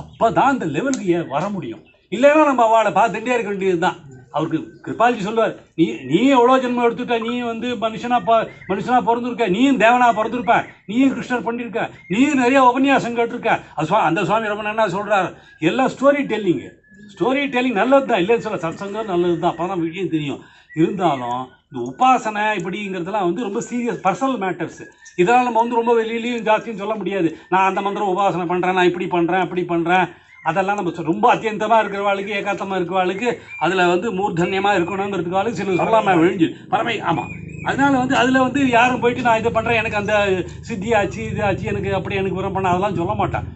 அப்போ தான் அந்த லெவலுக்கு வர முடியும். இல்லைன்னா நம்ம அவளை பார்த்துட்டே இருக்க வேண்டியது தான் அவருக்கு கிருபால்ஜி சொல்லுவார் நீ நீ எவ்வளோ ஜென்மம் எடுத்துட்ட நீ வந்து மனுஷனா ப மனுஷனாக பிறந்திருக்க நீயும் தேவனா பிறந்திருப்ப நீயும் கிருஷ்ணர் பண்ணியிருக்க நீயும் நிறைய உபன்யாசம் கேட்டிருக்க. அது சுவா அந்த சுவாமி ரொம்ப என்ன சொல்கிறார் எல்லாம் ஸ்டோரி டெல்லிங்கு ஸ்டோரி டெல்லிங் நல்லது தான் இல்லைன்னு சொல்ல சத்சங்கம் நல்லது தான் அப்போ தான் விஷயம் தெரியும். இருந்தாலும் இந்த உபாசனை இப்படிங்கிறதுலாம் வந்து ரொம்ப சீரியஸ் பர்சனல் மேட்டர்ஸ் இதெல்லாம் நம்ம வந்து ரொம்ப வெளியிலையும் ஜாஸ்தியும் சொல்ல முடியாது. நான் அந்த மந்திரம் உபாசனை பண்ணுறேன் நான் இப்படி பண்ணுறேன் அப்படி பண்ணுறேன் அதெல்லாம் நம்ம ரொம்ப அத்தியந்தமாக இருக்கிறவாளுக்கு ஏகாந்தமாக இருக்கிறவாளுக்கு அதில் வந்து மூர்தன்யமாக இருக்கணுங்கிறதுக்காக சில சொல்லாமல் விழிஞ்சு பரமை ஆமாம் அதனால வந்து அதில் வந்து யாரும் போயிட்டு நான் இதை பண்ணுறேன் எனக்கு அந்த சித்தி ஆச்சு இது ஆச்சு எனக்கு அப்படி எனக்கு விரம் பண்ண அதெல்லாம் சொல்ல மாட்டேன்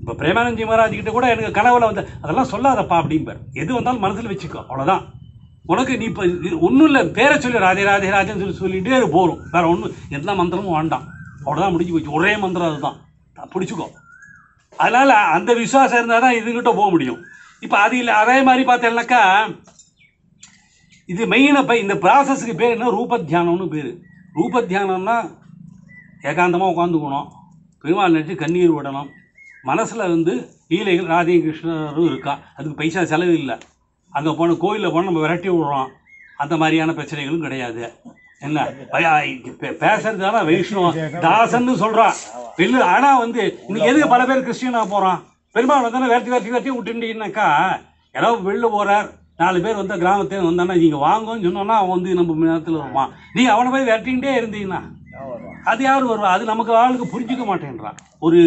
இப்போ பிரேமானந்தி மகாராஜ் கிட்ட கூட எனக்கு கனவுல வந்து அதெல்லாம் சொல்லாதப்பா அப்படிம்பார். எது வந்தாலும் மனசில் வச்சுக்கோ அவ்வளோதான் உனக்கு நீ இப்போ ஒன்றும் இல்லை பேரை சொல்லி ராதே ராதே ராஜேன்னு சொல்லி சொல்லிகிட்டே போகும் வேற ஒன்றும் எந்த மந்திரமும் வேண்டாம். அவ்வளோதான் முடிஞ்சு போச்சு. ஒரே மந்திரம் அதுதான். பிடிச்சிக்கோ. அதனால் அந்த விசுவாசம் இருந்தால் தான் இதுங்கிட்ட போக முடியும். இப்போ அது இல்லை அதே மாதிரி பார்த்தேன்னாக்கா இது மெயினாக இப்போ இந்த ப்ராசஸ்க்கு பேர் என்ன? ரூபத்தியானம்னு பேர். ரூபத்தியானம்னா ஏகாந்தமாக உட்காந்துக்கணும் பெருமாள் நினச்சி கண்ணீர் விடணும். மனசில் வந்து லீலைகள் ராதையும் கிருஷ்ணரும் இருக்கா. அதுக்கு பைசா செலவு இல்லை. அங்கே போன கோயிலில் போனால் நம்ம விரட்டி விடுறோம். அந்த மாதிரியான பிரச்சனைகளும் கிடையாது. என்ன? பேசுறதுனால வைஷ்ணவம் தாசன்னு சொல்கிறான் வெளில ஆனால் வந்து இன்னைக்கு எதுக்கு பல பேர் கிறிஸ்டியனாக போகிறான் பெருமாள் வந்தானே விரட்டி விரட்டி விரட்டி விட்டுட்டீங்கன்னாக்கா யாரோ வெளில போகிறார் நாலு பேர் வந்தால் கிராமத்தில் வந்தானா நீங்கள் வாங்கன்னு சொன்னோன்னா அவன் வந்து நம்ம நேரத்தில் வருவான். நீ அவனை போய் விரட்டிக்கிட்டே இருந்தீங்கன்னா அது யார் வருவா? அது நமக்கு ஆளுக்கு புரிஞ்சுக்க மாட்டேன்றான். ஒரு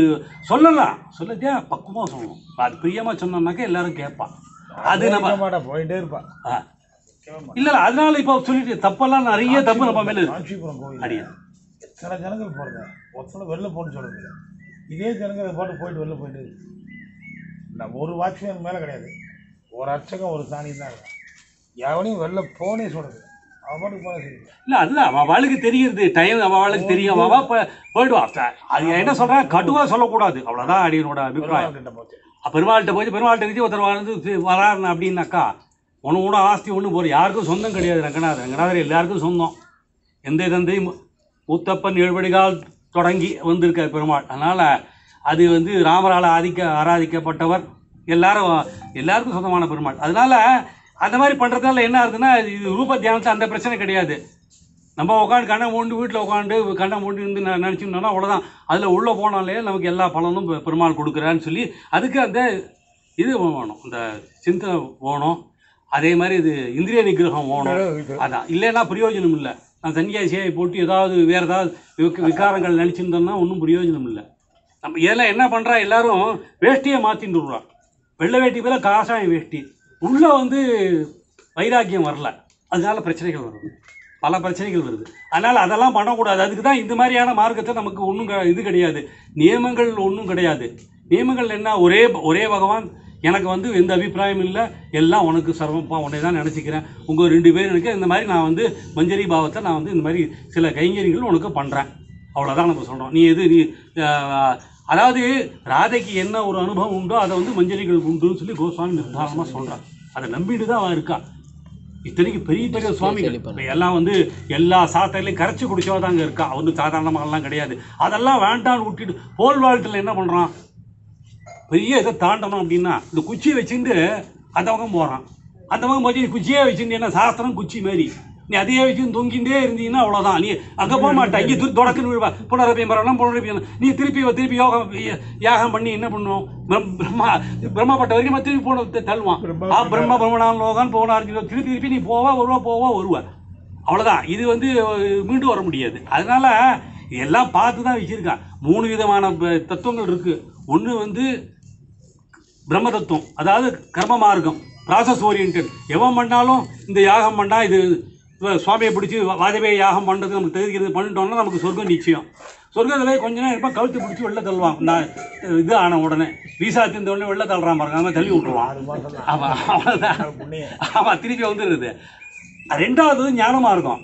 சொல்லலாம். சொல்லத்தியா பக்குவமாக சொல்லணும். அது பிரியமாக சொன்னோம்னாக்கா எல்லாரும் கேட்பான். அது நம்ம போயிட்டே இருப்பா ஆ. இல்ல இல்ல அதனால இப்போ சொல்லிட்டு தப்பெல்லாம் நிறைய தப்பு நம்ம மேல காஞ்சிபுரம் அடியா எத்தனை ஜனங்கள் போறது. ஒருத்தனை வெளில போன்னு சொல்றது இதே ஜனங்கள் அதை பாட்டு போயிட்டு வெளில போயிட்டு. நம்ம ஒரு வாட்ச்மேன் மேலே கிடையாது. ஒரு அர்ச்சகம் ஒரு சாணி தான் இருக்கான். எவனையும் வெளில போனே சொல்றது அவன் இல்ல அதுதான் அவ அவளுக்கு தெரியுது டைம் அவ அவளுக்கு தெரியும். அவ போ- போயிடுவா. அது என்ன சொல்றா? கடுவா சொல்லக்கூடாது. அவ்வளவுதான் அடியனோட அபிப்பிராயம். பெருமாள்கிட்ட போய் பெருமாள்கிட்ட இருந்து ஒருத்தர் வந்து வராருன்னு அப்படின்னாக்கா ஒன்று கூட ஆஸ்தி ஒன்று போகிற யாருக்கும் சொந்தம் கிடையாது ரங்கநாதர். ரங்கநாதர் எல்லாருக்கும் சொந்தம். எந்த தந்தை ஊத்தப்பன் ஏழ்வடிகால் தொடங்கி வந்திருக்கார் பெருமாள். அதனால் அது வந்து ராமரால் ஆதிக்க ஆராதிக்கப்பட்டவர். எல்லாரும் எல்லாருக்கும் சொந்தமான பெருமாள். அதனால் அந்த மாதிரி பண்ணுறதால என்ன ஆகுதுன்னா இது ரூப தியானத்தில் அந்த பிரச்சனை கிடையாது. நம்ம உட்காந்து கண்ணை மூண்டு வீட்டில் உட்காந்து கண்ணை மூண்டு இருந்து ந- நினச்சிருந்தோம்னா அவ்வளோதான் அதில் உள்ளே போனாலே நமக்கு எல்லா பலனும் பெருமாள் கொடுக்குறான்னு சொல்லி அதுக்கு அந்த இது வேணும். அந்த சிந்தனை வேணும். அதே மாதிரி இது இந்திரிய நிகிரகம் வேணும் அதான். இல்லைன்னா பிரயோஜனம் இல்லை. நான் சன்னியாசியை போட்டு ஏதாவது வேறு ஏதாவது விகாரங்கள் நினச்சிருந்தோம்னா ஒன்றும் பிரயோஜனம் இல்லை. நம்ம இதெல்லாம் என்ன பண்ணுறா எல்லாரும் வேஷ்டியை மாற்றிட்டு விட்றான் வெள்ளை வேட்டி பேர காசாய வேஷ்டி. உள்ளே வந்து வைராக்கியம் வரல. அதனால பிரச்சனைகள் வருது. பல பிரச்சனைகள் வருது. அதனால் அதெல்லாம் பண்ணக்கூடாது. அதுக்கு தான் இந்த மாதிரியான மார்க்கத்தை நமக்கு ஒன்றும் இது கிடையாது. நியமங்கள் ஒன்றும் கிடையாது. நியமங்கள் என்ன? ஒரே ஒரே பகவான் எனக்கு வந்து எந்த அபிப்பிராயம் இல்லை. எல்லாம் உனக்கு சர்வப்பா உன்னை தான் நினச்சிக்கிறேன். உங்கள் ரெண்டு பேர் எனக்கு இந்த மாதிரி நான் வந்து மஞ்சரி பாவத்தை நான் வந்து இந்த மாதிரி சில கைங்கரியங்கள் உனக்கு பண்ணுறேன் அவ்வளோதான் நம்ம சொல்கிறோம் நீ எது நீ அதாவது ராதைக்கு என்ன ஒரு அனுபவம் உண்டோ அதை வந்து மஞ்சரிகள் உண்டுன்னு சொல்லி கோஸ்வாமி நிர்தாரணமாக சொல்கிறான் அதை நம்பிட்டு தான் அவன் இருக்கான் இத்தனைக்கு பெரிய பெரிய சுவாமிகள். இப்ப எல்லாம் வந்து எல்லா சாத்தையிலையும் கரைச்சி குடிச்சவா தாங்க இருக்கா. வந்து சாதாரணமாகலாம் கிடையாது. அதெல்லாம் வேண்டாம்னு விட்டுட்டு போல் வாழ்த்தில் என்ன பண்ணுறான் பெரிய இதை தாண்டணும் அப்படின்னா இந்த குச்சியை வச்சுட்டு அந்த பக்கம் போகிறான் அந்த பக்கம் போச்சு குச்சியே வச்சுட்டு என்ன சாஸ்திரம் குச்சி மாரி நீ அதையே வச்சு தொங்கிட்டே இருந்தீங்கன்னா அவ்வளோதான் நீ அங்கே போக மாட்டா. இங்கே துரு தொடக்குன்னு விழுவா புனரபியம் வரலாம் புனரபியம். நீ திருப்பி திருப்பி யோகம் யாகம் பண்ணி என்ன பண்ணுவோம் பிரம்- பிரம்மா பிரம்மப்பட்ட வரைக்கும் திருப்பி போன தள்ளுவான். ஆ பிரம்ம பிரம்மணான் லோகான் போனார் திருப்பி திருப்பி நீ போவா வருவா போவா வருவா. அவ்வளோதான் இது வந்து மீண்டும் வர முடியாது. அதனால எல்லாம் பார்த்து தான் வச்சிருக்கான். மூணு விதமான தத்துவங்கள் இருக்கு. ஒன்று வந்து பிரம்ம தத்துவம் அதாவது கர்ம மார்க்கம் ப்ராசஸ் ஓரியன்ட் எவன் பண்ணாலும் இந்த யாகம் பண்ணால் இது சுவாமியை பிடிச்சி வாஜபேயி யாகம் பண்ணுறது நமக்கு தெரிகிறது பண்ணிட்டோம்னா நமக்கு சொர்க்கம் நிச்சயம். சொர்க்கத்திலே கொஞ்ச நேரம் இருப்பான் கழுத்து பிடிச்சி வெளில தள்ளுவான். நான் இது ஆன உடனே. வீசா திந்த உடனே வெளில தள்ளுறான் பாருங்க அந்த தள்ளி விட்ருவான் ஆமாம் அவ்வளோதான் ஆமாம் திருப்பி வந்துடுது ரெண்டாவது ஞானமாக இருக்கும்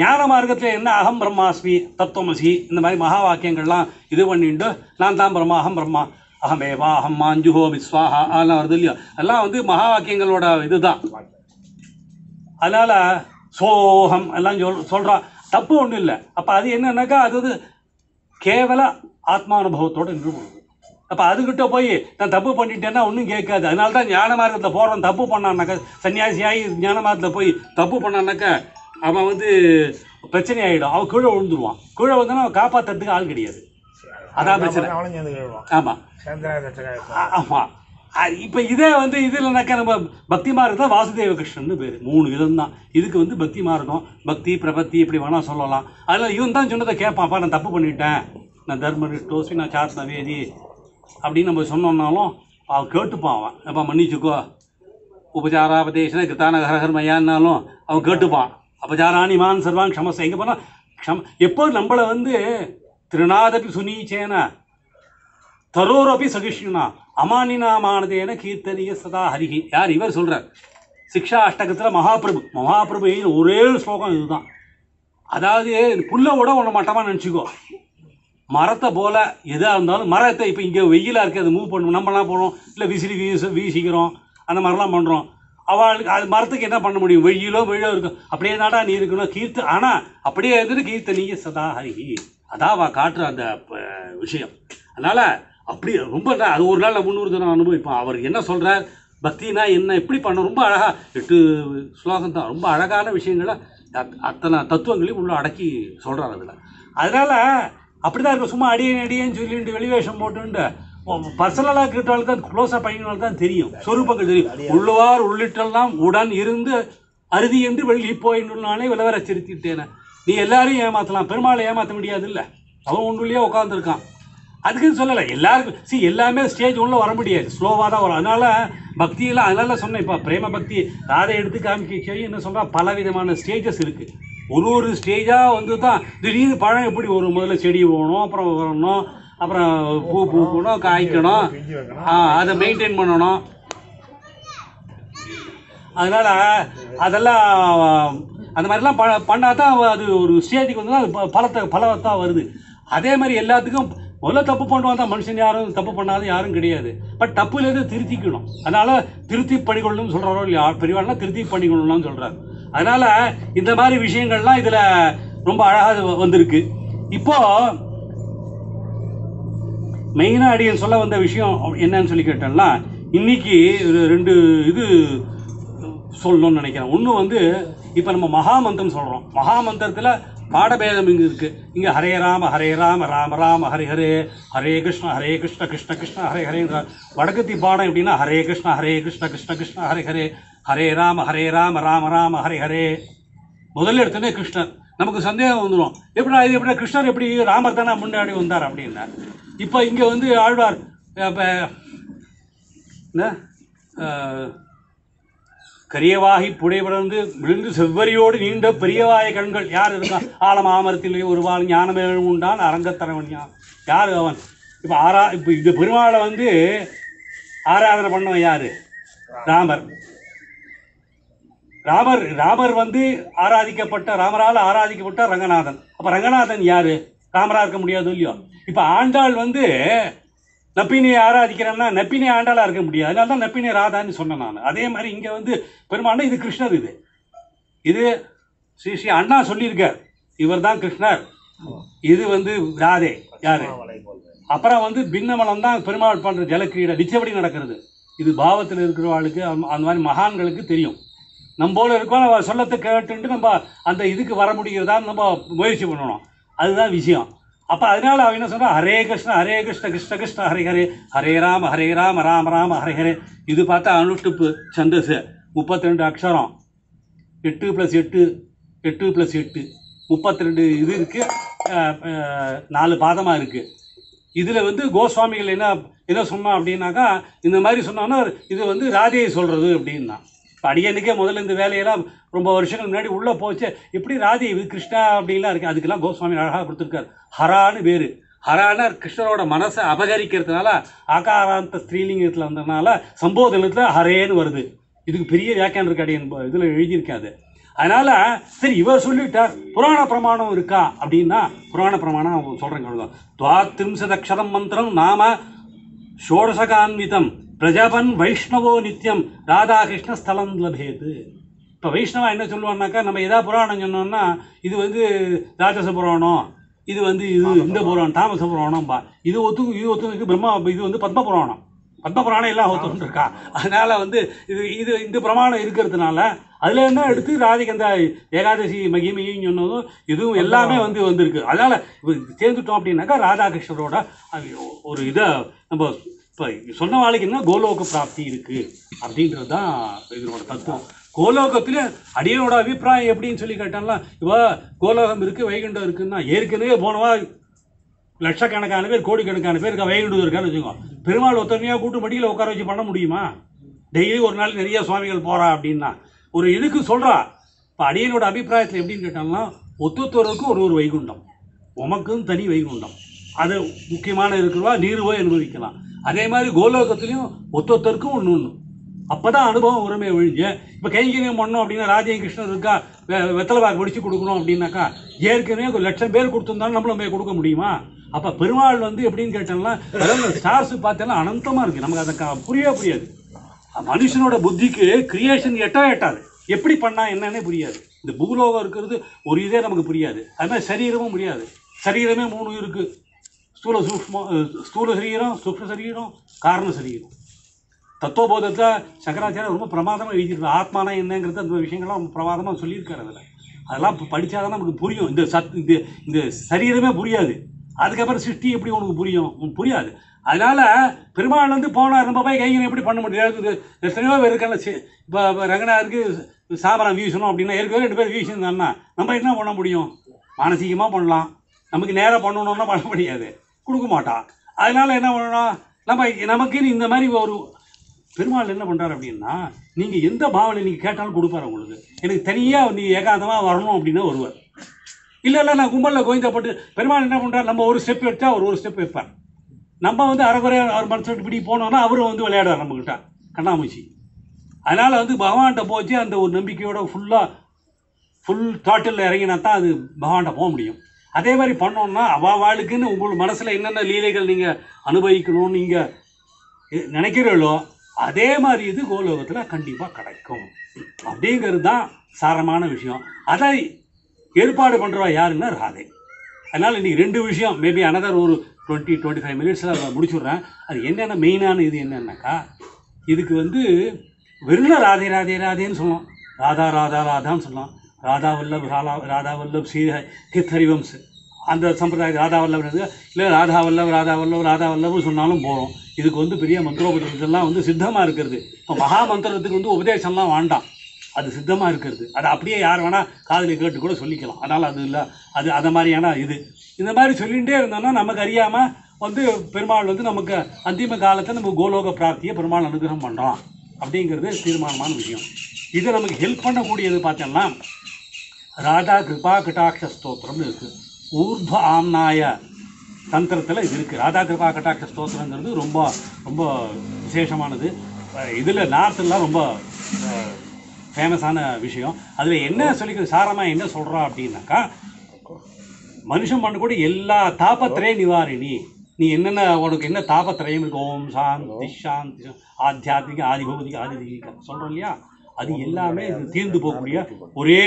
ஞான மார்க்கத்தில் என்ன? அகம் பிரம்மாஸ்மி தத்துவமசி இந்த மாதிரி மகா வாக்கியங்கள்லாம் இது பண்ணிட்டு நான் தான் பிரம்மா அகம் பிரம்மா. அகமேவா அகம் மாஞ்சுஹோ விஸ்வாஹா அதெல்லாம் வருது இல்லையா? அதெல்லாம் வந்து மகா வாக்கியங்களோட இதுதான். அதனால சோகம் எல்லாம் சொல் சொல்கிறான் தப்பு ஒன்றும் இல்லை. அப்போ அது என்னன்னாக்கா அது வந்து கேவல ஆத்மானுபவத்தோட நின்று போகுது. அப்போ அதுக்கிட்ட போய் நான் தப்பு பண்ணிட்டேன்னா ஒன்றும் கேட்காது. அதனால தான் ஞான மார்க்கத்தில் போகிறவன் தப்பு பண்ணான்னாக்கா சன்னியாசியாகி ஞான மார்க்கத்தில் போய் தப்பு பண்ணான்னாக்கா அவன் வந்து பிரச்சனை ஆகிடும் அவன் கீழே விழுந்துருவான். கீழே வந்தானா அவன் காப்பாற்றுறதுக்கு ஆள் கிடையாது. அதான் பிரச்சனை. கேள்வான் ஆமாம் இப்போ இதே வந்து இதுலனாக்கா நம்ம பக்தி மார்க்கம் வாசுதேவ கிருஷ்ணன் பேர். மூணு விதம் தான் இதுக்கு வந்து பக்தி மார்க்கம் பக்தி பிரபத்தி இப்படி வேணால் சொல்லலாம். அதில் இவன் தான் சொன்னதை கேட்பான்ப்பா நான் தப்பு பண்ணிட்டேன். நான் தர்ம நிஷ்டோசி நான் சார் நவேதி அப்படின்னு நம்ம சொன்னோம்னாலும் அவன் கேட்டுப்பான் அவன். அப்பா மன்னிச்சுக்கோ. உபச்சாராபதேசன கிருத்தான கரகர்மையான்னாலும் அவன் கேட்டுப்பான். அபச்சாராணி மான் சர்வான் க்ஷமஸ் எங்கே போனால் க்ஷம் எப்போ நம்மளை வந்து திருநாதபி சுனீச்சேன தரோரபி சகிஷ்ணுனா அமானினாமானதேன கீர்த்தனிய சதா ஹரிகி யார்? இவர் சொல்கிறார் சிக்ஷா அஷ்டகத்தில் மகாபிரபு. மகாபிரபு ஒரே ஸ்லோகம் இதுதான். அதாவது புல்லை விட ஒன்று மட்டமாக நினச்சிக்கோ. மரத்தை போல் எதாக இருந்தாலும் மரத்தை இப்போ இங்கே வெயிலாக இருக்குது அது மூவ் பண்ணுவோம் நம்மலாம் போகிறோம் இல்லை விசிறி வீச வீசிக்கிறோம். அந்த மாதிரிலாம் பண்ணுறோம் அவளுக்கு அது மரத்துக்கு என்ன பண்ண முடியும்? வெயிலோ வெயிலோ இருக்கும். அப்படியே தாடா நீ இருக்கணும்? கீர்த்து ஆனால் அப்படியே எதிர்த்து கீர்த்தனிய சதா ஹரிஹி. அதான் காட்டுற அந்த ப- விஷயம். அதனால் அப்படி ரொம்ப அது ஒரு நாள் முந்நூறு தினம் அனுபவிப்பான் அவர் என்ன சொல்கிறார் பக்தினா என்ன? எப்படி பண்ண ரொம்ப அழகா எட்டு ஸ்லோகம் தான். ரொம்ப அழகான விஷயங்களை அத்- அத்தனை தத்துவங்களையும் உள்ள அடக்கி சொல்கிறார் அதில். அதனால் அப்படி தான் இருக்கும். சும்மா அடியேன் அடியேன்னு சொல்லிட்டு வெளிவேஷம் போட்டுண்டு பர்சனலாக கேட்டாலும் தான் க்ளோஸாக பையனாலும் தான் தெரியும். சொரூபங்கள் தெரியும். உள்ளுவார் உள்ளிட்டெல்லாம் உடன் இருந்து அறுதி என்று வெளியே போயின்னாலே விலவர சிரித்திட்டேனே நீ எல்லாரையும் ஏமாற்றலாம் பெருமாளை ஏமாற்ற முடியாது இல்லை அவன் ஒன்றுலேயே உட்காந்துருக்கான் அதுக்குன்னு சொல்லலை. எல்லாருக்கும் சி எல்லாமே ஸ்டேஜ் உள்ள வர முடியாது. ஸ்லோவாக தான் வரும். அதனால் பக்தியில் அதனால சொன்னேன். இப்போ பிரேம பக்தி ராதை எடுத்து காமிக்க என்ன சொல்கிறா பல விதமான ஸ்டேஜஸ் இருக்குது ஒரு ஒரு ஸ்டேஜாக வந்து தான் திடீர்னு பழம் எப்படி ஒரு முதல்ல செடி போகணும் அப்புறம் வரணும் அப்புறம் பூ பூக்கணும் காய்க்கணும். அதை மெயின்டைன் பண்ணணும். அதனால் அதெல்லாம் அந்த மாதிரிலாம் ப பண்ணால் தான் அது ஒரு ஸ்டேஜுக்கு வந்து அது ப- பலத்தை பலத்தான் வருது. அதே மாதிரி எல்லாத்துக்கும் முதல்ல தப்பு பண்ணுவான் தான் மனுஷன் யாரும் தப்பு பண்ணாத யாரும் கிடையாது. பட் தப்புலேருந்து திருத்திக்கணும். அதனால் திருத்தி பண்ணிக்கொள்ளணும்னு சொல்கிறாரோ இல்லையா? பெரியவாள்லாம் திருத்தி பண்ணிக்கொள்ளணும்னு சொல்கிறார் அதனால் இந்த மாதிரி விஷயங்கள்லாம் இதில் ரொம்ப அழகாக வந்திருக்கு. இப்போது மெயினாக அடியன் சொல்ல வந்த விஷயம் என்னன்னு சொல்லி கேட்டேன்னா இன்னைக்கு ரெண்டு இது சொல்லணும்னு நினைக்கிறேன். ஒன்று வந்து இப்போ நம்ம மகாமந்திரம் சொல்கிறோம் மகாமந்திரத்தில் பாடபேதம் இங்கே இருக்குது இங்கே ஹரே ராம ஹரே ராம ராம ராம ஹரே ஹரே ஹரே கிருஷ்ண ஹரே கிருஷ்ண கிருஷ்ண கிருஷ்ண ஹரே ஹரேன்ற வடக்கத்தி பாடம் எப்படின்னா ஹரே கிருஷ்ண ஹரே கிருஷ்ண கிருஷ்ண கிருஷ்ண ஹரே ஹரே ஹரே ராம ஹரே ராம ராம ராம ஹரே ஹரே. முதல்ல எடுத்தோடனே கிருஷ்ணர். நமக்கு சந்தேகம் வந்துடும் எப்படின்னா இது எப்படின்னா கிருஷ்ணர் எப்படி ராமர் தானே முன்னாடி வந்தார் அப்படின்னா இப்போ இங்கே வந்து ஆழ்வார் இப்போ என்ன? கரியவாகி புடைபிறந்து விழுந்து செவ்வரியோடு நீண்ட பெரியவாய கண்கள். யார் இருக்கான் ஆலமாமரத்திலே ஒருவாள் ஞானமே உண்டான் அரங்கத்தரவன் யா- யார் அவன்? இப்போ ஆரா இப்போ இந்த பெருமாளை வந்து ஆராதனை பண்ணவன் யார்? ராமர். ராமர் ராமர் வந்து ஆராதிக்கப்பட்ட ராமரால் ஆராதிக்கப்பட்ட ரங்கநாதன். அப்போ ரங்கநாதன் யார்? ராமராக இருக்க முடியாது இல்லையோ? இப்போ ஆண்டாள் வந்து நப்பினியை ஆராதிக்கிறேன்னா நப்பினை ஆண்டாளா இருக்க முடியாது. அதனால தான் நப்பினி ராதான்னு சொன்னேன் நான். அதே மாதிரி இங்கே வந்து பெருமாண்டா இது கிருஷ்ணர் இது. இது ஸ்ரீ ஸ்ரீ அண்ணா சொல்லியிருக்கார். இவர் தான் கிருஷ்ணர். இது வந்து ராதே யாரு? அப்புறம் வந்து பின்னமலம் தான் பெருமாள் பண்ணுற ஜலக்கிரீடை நிச்சயப்படி நடக்கிறது. இது பாவத்தில் இருக்கிறவாளுக்கு அந்த அந்த மாதிரி மகான்களுக்கு தெரியும். நம்ம இருக்கோம் நம்ம சொல்லத்தை கேட்டுன்ட்டு நம்ம அந்த இதுக்கு வர முடிகிறதா நம்ம முயற்சி பண்ணணும். அதுதான் விஷயம். அப்போ அதனால அவன் என்ன சொன்னா ஹரே கிருஷ்ண ஹரே கிருஷ்ண கிருஷ்ண கிருஷ்ண ஹரே ஹரே ஹரே ராம ஹரே ராம ராம ராம ஹரே ஹரே. இது பார்த்தா அனுஷ்டுப்பு சந்தஸ் முப்பத்தி ரெண்டு அக்ஷரம். எட்டு ப்ளஸ் எட்டு எட்டு ப்ளஸ் எட்டு. முப்பத்தி ரெண்டு இது இருக்குது நாலு பாதமாக இருக்குது இதில் வந்து கோஸ்வாமிகள் என்ன என்ன சொன்னான் அப்படின்னாக்கா இந்த மாதிரி சொன்னான்னா இது வந்து ராதையை சொல்கிறது அப்படின்னா. அடியனுக்கே முதல்ல இந்த வேலையெல்லாம் ரொம்ப வருஷங்கள் முன்னாடி உள்ளே போச்சு. இப்படி ராதி இது கிருஷ்ணா அப்படின்லாம் இருக்குது அதுக்கெல்லாம் கோஸ்வாமி அழகாக கொடுத்துருக்காரு. ஹரான்னு பேர் ஹரானர் கிருஷ்ணரோட மனசை அபகரிக்கிறதுனால ஆகாராந்த ஸ்ரீலிங்கத்தில் வந்ததுனால சம்போதனத்தில் ஹரேன்னு வருது. இதுக்கு பெரிய வியாக்கியானம் இருக்கு அடியன். இதில் எழுதியிருக்காது அதனால் சரி இவர் சொல்லிட்டார் புராண பிரமாணம் இருக்கா அப்படின்னா புராண பிரமாணம் அவங்க சொல்கிறேங்க துவாத்திரிம்சதக்ஷரம் மந்திரம் நாம ஷோடசகான்விதம். பிரஜபன் வைஷ்ணவோ நித்யம் ராதாகிருஷ்ண ஸ்தலம் லபேது இப்போ வைஷ்ணவா என்ன சொல்லுவான்னாக்கா நம்ம எதா புராணம் சொன்னோம்னா இது வந்து ராஜச புராணம் இது வந்து இது இந்த புராணம். தாமச புராணம்பா. இது ஒத்து இது ஒத்து இது பிரம்மா இது வந்து பத்ம புராணம். பத்ம புராணம் எல்லாம் ஒத்துன்னு இருக்கா அதனால வந்து இது இது இந்த பிரமாணம் இருக்கிறதுனால அதுல என்ன எடுத்து ராதிக்கு அந்த ஏகாதசி மகிமையும் சொன்னதும் இதுவும் எல்லாமே வந்து வந்திருக்கு. அதனால இப்ப சேர்ந்துட்டோம் அப்படின்னாக்கா ராதாகிருஷ்ணரோட ஒரு இதை நம்ம இப்போ சொன்ன வாழ்க்கை என்ன கோலோக பிராப்தி இருக்குது அப்படின்றது தான் இதனோட தத்துவம். கோலோகத்தில் அடியனோட அபிப்பிராயம் எப்படின்னு சொல்லி கேட்டாலாம் இப்போ கோலோகம் இருக்குது வைகுண்டம் இருக்குன்னா ஏற்கனவே போனவா லட்சக்கணக்கான பேர் கோடிக்கணக்கான பேர் இருக்கா வைகுண்டம் இருக்கான்னு வச்சுக்கோங்க பெருமாள் ஒத்தனையாக கூட்டு மடியில் உட்கார வச்சு பண்ண முடியுமா? டெய்லி ஒரு நாள் நிறைய சுவாமிகள் போகிறா அப்படின்னா. ஒரு இதுக்கு சொல்கிறா இப்போ அடியனோட அபிப்பிராயத்தில் எப்படின்னு கேட்டாங்கன்னா ஒத்தொத்தோருக்கு ஒரு ஒரு வைகுண்டம். உமக்கும் தனி வைகுண்டம். அது முக்கியமான இருக்கிறவா நீர்வோ அனுபவிக்கலாம். அதே மாதிரி கோலோகத்துலேயும் ஒத்தொத்தருக்கும் ஒன்று ஒன்று அப்போ தான் அனுபவம் உரிமை ஒழிஞ்சு இப்போ கைங்கரியம் பண்ணோம் அப்படின்னா ராஜேந்திர கிருஷ்ணன் இருக்கா வெ- வெத்தலை வெடிச்சு கொடுக்கணும் அப்படின்னாக்கா ஏற்கனவே ஒரு லட்சம் பேர் கொடுத்துருந்தாலும் நம்மளும் போய் கொடுக்க முடியுமா? அப்போ பெருமாள் வந்து எப்படின்னு கேட்டோம்னா ஸ்டார்ஸ் பார்த்தோன்னா அனந்தமாக இருக்குது நமக்கு அதை புரியவே புரியாது. மனுஷனோட புத்திக்கு கிரியேஷன் எட்டா எட்டாது. எப்படி பண்ணால் என்னன்னே புரியாது. இந்த பூலோகம் இருக்கிறது ஒரு இதே நமக்கு புரியாது. அது மாதிரி சரீரமும் புரியாது. சரீரமே மூணு இருக்குது ஸ்தூல சூக்ஷ்ம ஸ்தூல சரீரம் சூக்ம சரீரம் காரண சரீரம் தத்துவபோதத்தில் சங்கராச்சாரியர் ரொம்ப பிரமாதமாக எழுதியிருக்காரு ஆத்மானா என்னங்கிறது அந்த விஷயங்கள்லாம் ரொம்ப பிரமாதமாக சொல்லியிருக்காரு அதில் அதெல்லாம் இப்போ படித்தாதான் நமக்கு புரியும். இந்த சத் இந்த இந்த சரீரமே புரியாது அதுக்கப்புறம் சிருஷ்டி எப்படி உனக்கு புரியும்? புரியாது. அதனால் பெருமாள் வந்து போனார். நம்ம போய் கைங்கனை எப்படி பண்ண முடியாது எத்தனையோ பேர் இருக்காங்க. இப்போ ரங்கனாருக்கு சாமரம் வீசணும் அப்படின்னா ஏற்கனவே ரெண்டு பேர் வீசியிருந்தாங்கன்னா நம்ம என்ன பண்ண முடியும்? மானசீகமாக பண்ணலாம். நமக்கு நேராக பண்ணணும்னா பண்ண முடியாது. கொடுக்க மாட்டான் அதனால் என்ன பண்ணணும் நம்ம நமக்குன்னு இந்த மாதிரி ஒரு பெருமாள் என்ன பண்ணுறாரு அப்படின்னா நீங்கள் எந்த பாவனை நீங்கள் கேட்டாலும் கொடுப்பாரு உங்களுக்கு. எனக்கு தனியாக நீ ஏகாந்தமாக வரணும் அப்படின்னா வருவார் இல்லை இல்லை நான் கும்பலில் கோவிந்தப்பட்டு பெருமாள் என்ன பண்ணுறாரு நம்ம ஒரு ஸ்டெப் எடுத்தால் அவர் ஒரு ஸ்டெப் வைப்பார். நம்ம வந்து அரைக்குறையாக அவர் மனசு இப்படி போனோம்னா அவரும் வந்து விளையாடுவார் நம்மக்கிட்ட கண்ணாமூச்சி. அதனால் வந்து பகவான்கிட்ட போச்சு அந்த ஒரு நம்பிக்கையோட ஃபுல்லாக ஃபுல் தாட்டில் இறங்கினா தான் அது பகவான்கிட்ட போக முடியும். அதே மாதிரி பண்ணோம்னா அவ வாழ்க்குன்னு உங்கள் மனசில் என்னென்ன லீலைகள் நீங்கள் அனுபவிக்கணும்னு நீங்கள் நினைக்கிறீர்களோ அதே மாதிரி இது கோலோகத்தில் கண்டிப்பாக கிடைக்கும். அப்படிங்கிறது தான் சாரமான விஷயம். அதை ஏற்பாடு பண்ணுறவா யாருன்னா ராதை. அதனால் இன்றைக்கி ரெண்டு விஷயம் மேபி அனதர் ஒரு டுவெண்ட்டி டுவெண்ட்டி ஃபைவ் மினிட்ஸில் முடிச்சுடுறேன். அது என்னென்ன மெயினான இது என்னென்னாக்கா இதுக்கு வந்து வெறும் ராதே ராதே ராதேன்னு சொல்லலாம் ராதா ராதா ராதான்னு சொல்லலாம் ராதா வல்லப் ராதா ராதா வல்லப் ஸ்ரீ கித்தரிவம்ஸ் அந்த சம்பிரதாயம் ராதா வல்லப் இல்லை ராதா வல்லப் ராதா வல்லப் ராதா சொன்னாலும் போகிறோம் இதுக்கு வந்து பெரிய மந்திரோபதேசம்லாம் வந்து சித்தமாக இருக்கிறது. இப்போ மகா மந்திரத்துக்கு வந்து உபதேசம்லாம் வேண்டாம். அது சித்தமாக இருக்கிறது. அதை அப்படியே யார் வேணால் காதில் கேட்டு கூட சொல்லிக்கலாம். அதனால் அது இல்லை. அது அதை மாதிரியான இது. இந்த மாதிரி சொல்லிகிட்டே இருந்தோம்னா நமக்கு அறியாமல் வந்து பெருமாள் வந்து நமக்கு அந்திம காலத்தை நம்ம கோலோக பிராப்தியை பெருமாள் அனுகிரகம் பண்ணுறோம் அப்படிங்கிறது தீர்மானமான விஷயம். இது நமக்கு ஹெல்ப் பண்ணக்கூடியது பார்த்தோம்னா ராதா கிருபா கட்டாட்ச ஸ்தோத்திரம்னு இருக்குது ஊர்ಧ್ವ ஆம்னாய தந்திரத்தில் இது இருக்குது ராதா கிருபா கட்டாட்ச ஸ்தோத்திரங்கிறது ரொம்ப ரொம்ப விசேஷமானது. இதில் நார்த்துலாம் ரொம்ப ஃபேமஸான விஷயம். அதில் என்ன சொல்லிக்கிறது சாரமாக என்ன சொல்கிறா அப்படின்னாக்கா மனுஷன் பண்ணக்கூடிய எல்லா தாபத்திரே நிவாரிணி. நீ என்னென்ன உனக்கு என்ன தாபத்திரயம் இருக்கு ஓம் சாந்தி சாந்தி ஆத்தியாத்மிக ஆதிபௌதிக ஆதிதீக சொல்கிறோம் இல்லையா? அது எல்லாமே இது தீர்ந்து போகக்கூடிய ஒரே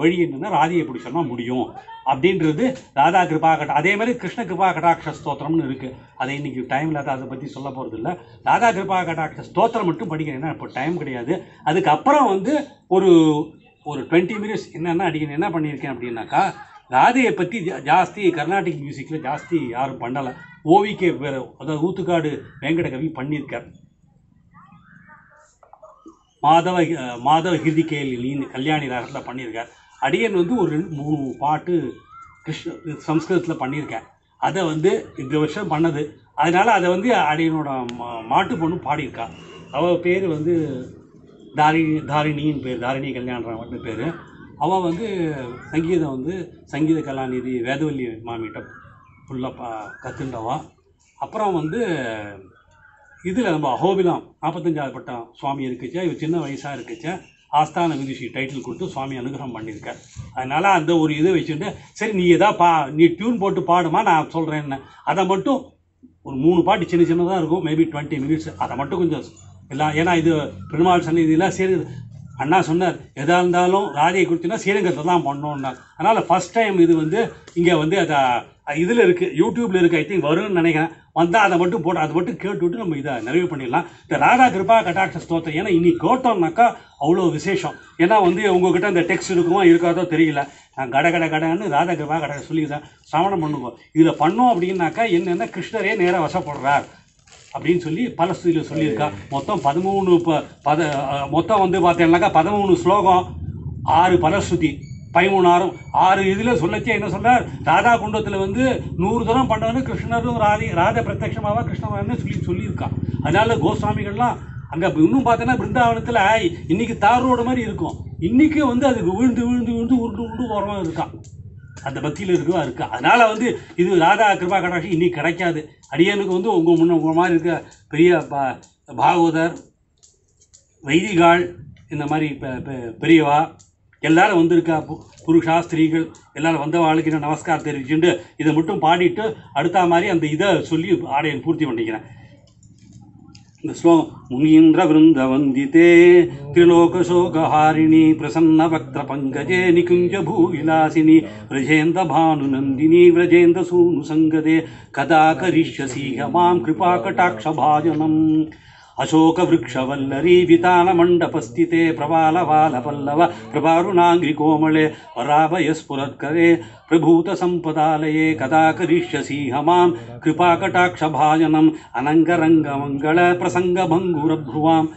வழி என்னன்னா ராதையை எப்படி சொன்னா முடியும். அப்படின்றது ராதா கிருபா கட்டா அதே மாதிரி கிருஷ்ண கிருபா கடாட்ச ஸ்தோத்திரம்னு இருக்கு. அதை இன்னைக்கு டைம் இல்லாத அதை பற்றி சொல்ல போகிறது இல்லை ராதா கிருபா கடாட்ச ஸ்தோத்திரம் மட்டும் படிக்கிறேன் ஏன்னா இப்போ டைம் கிடையாது. அதுக்கப்புறம் வந்து ஒரு ஒரு டுவெண்ட்டி மினிட்ஸ் என்னென்ன அடிக்கணும் என்ன பண்ணியிருக்கேன் அப்படின்னாக்கா ராதையை பற்றி ஜாஸ்தி கர்நாடிக் மியூசிக்கில் ஜாஸ்தி யாரும் பண்ணலை. ஓவிகே வேறு அதாவது ஊத்துக்காடு வெங்கட கவி பண்ணியிருக்கார். மாதவ மாதவ ஹிருதிகேல் நீ கல்யாணி ராகத்தில் பண்ணியிருக்கார். அடியன் வந்து ஒரு ரெண்டு மூணு பாட்டு கிருஷ்ண சம்ஸ்கிருதத்தில் பண்ணியிருக்கேன். அதை வந்து இந்த வருஷம் பண்ணது. அதனால் அதை வந்து அடியனோட மா- மாட்டு பொண்ணு பாடியிருக்கா. அவள் பேர் வந்து தாரிணி தாரிணின்னு பேர் தாரிணி கல்யாணராமன் பேர். அவள் வந்து சங்கீதம் வந்து சங்கீத கலாநிதி வேதவல்லி மாமிகிட்ட ஃபுல்லாக பா கற்றுண்டவா அப்புறம் வந்து இதில் நம்ம அஹோபிலம் நாற்பத்தஞ்சாவது பட்டம் சுவாமி இருக்குச்சா? இவர் சின்ன வயசாக இருக்குச்சா? ஆஸ்தான விதுஷி டைட்டில் கொடுத்து சுவாமி அனுகிரகம் பண்ணியிருக்கார். அதனால் அந்த ஒரு இதை வச்சுட்டு சரி நீ எதா பா நீ டியூன் போட்டு பாடுமா நான் சொல்கிறேன்னு அதை மட்டும் ஒரு மூணு பாட்டு சின்ன சின்னதாக இருக்கும் மேபி டுவெண்ட்டி மினிட்ஸ் அதை மட்டும் கொஞ்சம் எல்லாம் ஏன்னா இது பெருமாள் சன்னிதியில் சரி அண்ணா சொன்னார் எதாக இருந்தாலும் ராஜையை குறிச்சுன்னா ஸ்ரீரங்கத்தில் தான் பண்ணோன்னார் அதனால் ஃபஸ்ட் டைம் இது வந்து இங்கே வந்து அதை இதில் இருக்குது யூடியூப்பில் இருக்குது ஐ திங்க் வரும்னு நினைக்கிறேன். வந்தால் அதை மட்டும் போட்டு அதை மட்டும் கேட்டுவிட்டு நம்ம இதை நிறைவு பண்ணிடலாம். இந்த ராதா கிருபா கட்டாட்ச ஸ்தோத்திரம். ஏன்னா இன்னைக்கு கேட்டோம்னாக்கா அவ்வளோ விசேஷம். ஏன்னா வந்து உங்ககிட்ட அந்த டெக்ஸ்ட் இருக்குமோ இருக்காதோ தெரியல. நான் கட கட கடன்னு ராதா கிருபா கட சொல்லிக்கிறேன் சிரவணம் பண்ணுவோம் இதில் பண்ணோம் அப்படின்னாக்கா என்னென்ன கிருஷ்ணரே நேராக வசப்படுறார் அப்படின்னு சொல்லி பல ஸ்துதியில் சொல்லியிருக்கா. மொத்தம் பதிமூணு ப பத மொத்தம் வந்து பார்த்தீங்கன்னாக்கா பதிமூணு ஸ்லோகம் ஆறு பலஸ்ருதி. பதிமூணாயிரம். ஆறு இதில் சொல்லச்சே என்ன சொல்கிறார் ராதா குண்டத்தில் வந்து நூறு தூரம் பண்ணவனு கிருஷ்ணரும் ராதி ராதா பிரத்யட்சமாவா கிருஷ்ணமான்னு சொல்லி சொல்லியிருக்கான். அதனால் கோஸ்வாமிகள்லாம் அங்கே இன்னும் பார்த்தோன்னா பிருந்தாவனத்தில் இன்றைக்கி தார் ரோடு மாதிரி இருக்கும். இன்றைக்கி வந்து அதுக்கு விழுந்து விழுந்து விழுந்து உருண்டு உருண்டு ஓரமாக இருக்கான். அந்த பக்தியில் இருக்கவா இருக்கா. அதனால் வந்து இது ராதா கிருபா கடாட்சி இன்றைக்கி கிடைக்காது. அடியனுக்கு வந்து உங்கள் முன்ன உங்க மாதிரி இருக்க பெரிய பா- பாகவதர் வைதிகாள் இந்த மாதிரி பெ- பெரியவா எல்லாரும் வந்திருக்கா? பு- புருஷா ஸ்திரீகள் எல்லாரும் வந்த நான் நமஸ்காரம் தெரிவிச்சுட்டு இதை மட்டும் பாடிட்டு அடுத்த மாதிரி அந்த இதை சொல்லி ஆடையன் பூர்த்தி பண்ணிக்கிறேன். இந்த ஸ்லோகம் முனீந்திர விருந்த வந்திதே திரிலோகசோகஹாரிணி பிரசன்ன பக்திர பங்கஜே நிகுஞ்ச பூவிலாசினி விரஜேந்த பானு நந்தினி விரஜேந்த சூனு சங்கதே கதா கரிஷ்யசீக மாம் கிருபா கட்டாட்சபாஜனம் अशोकवृक्षवल्लरी वितानमण्डपस्थिते प्रवालवालपल्लव प्रभारुणाङ्घ्रिकोमले वराभयस्फुरत्करे प्रभूतसम्पदालये कदा करिष्यसीह मां कृपाकटाक्षभाजनम् अनङ्गरङ्गमङ्गलप्रसङ्गभङ्गुरभ्रुवाम्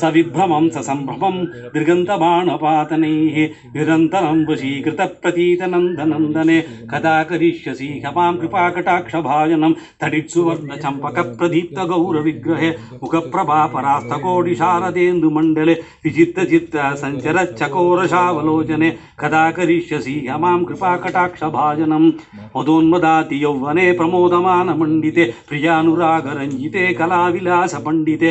सविभ्रमं ससम्भ्रमं दृगन्तबाणपातनैः निरन्तरं वशीकृतप्रतीतनन्दनन्दने कदा करिष्यसि हवां कृपाकटाक्षभाजनं तडित्सुवर्णचम्पकप्रदीप्तगौरविग्रहे मुखप्रभापरास्तकोटिशारदेन्दुमण्डले विचित्तचित्त सञ्चरच्चकोरशावलोचने कदा करिष्यसि हमां कृपाकटाक्षभाजनं मदोन्मदाति यौवने प्रमोदमानमण्डिते प्रियानुरागरञ्जिते कलाविलासपण्डिते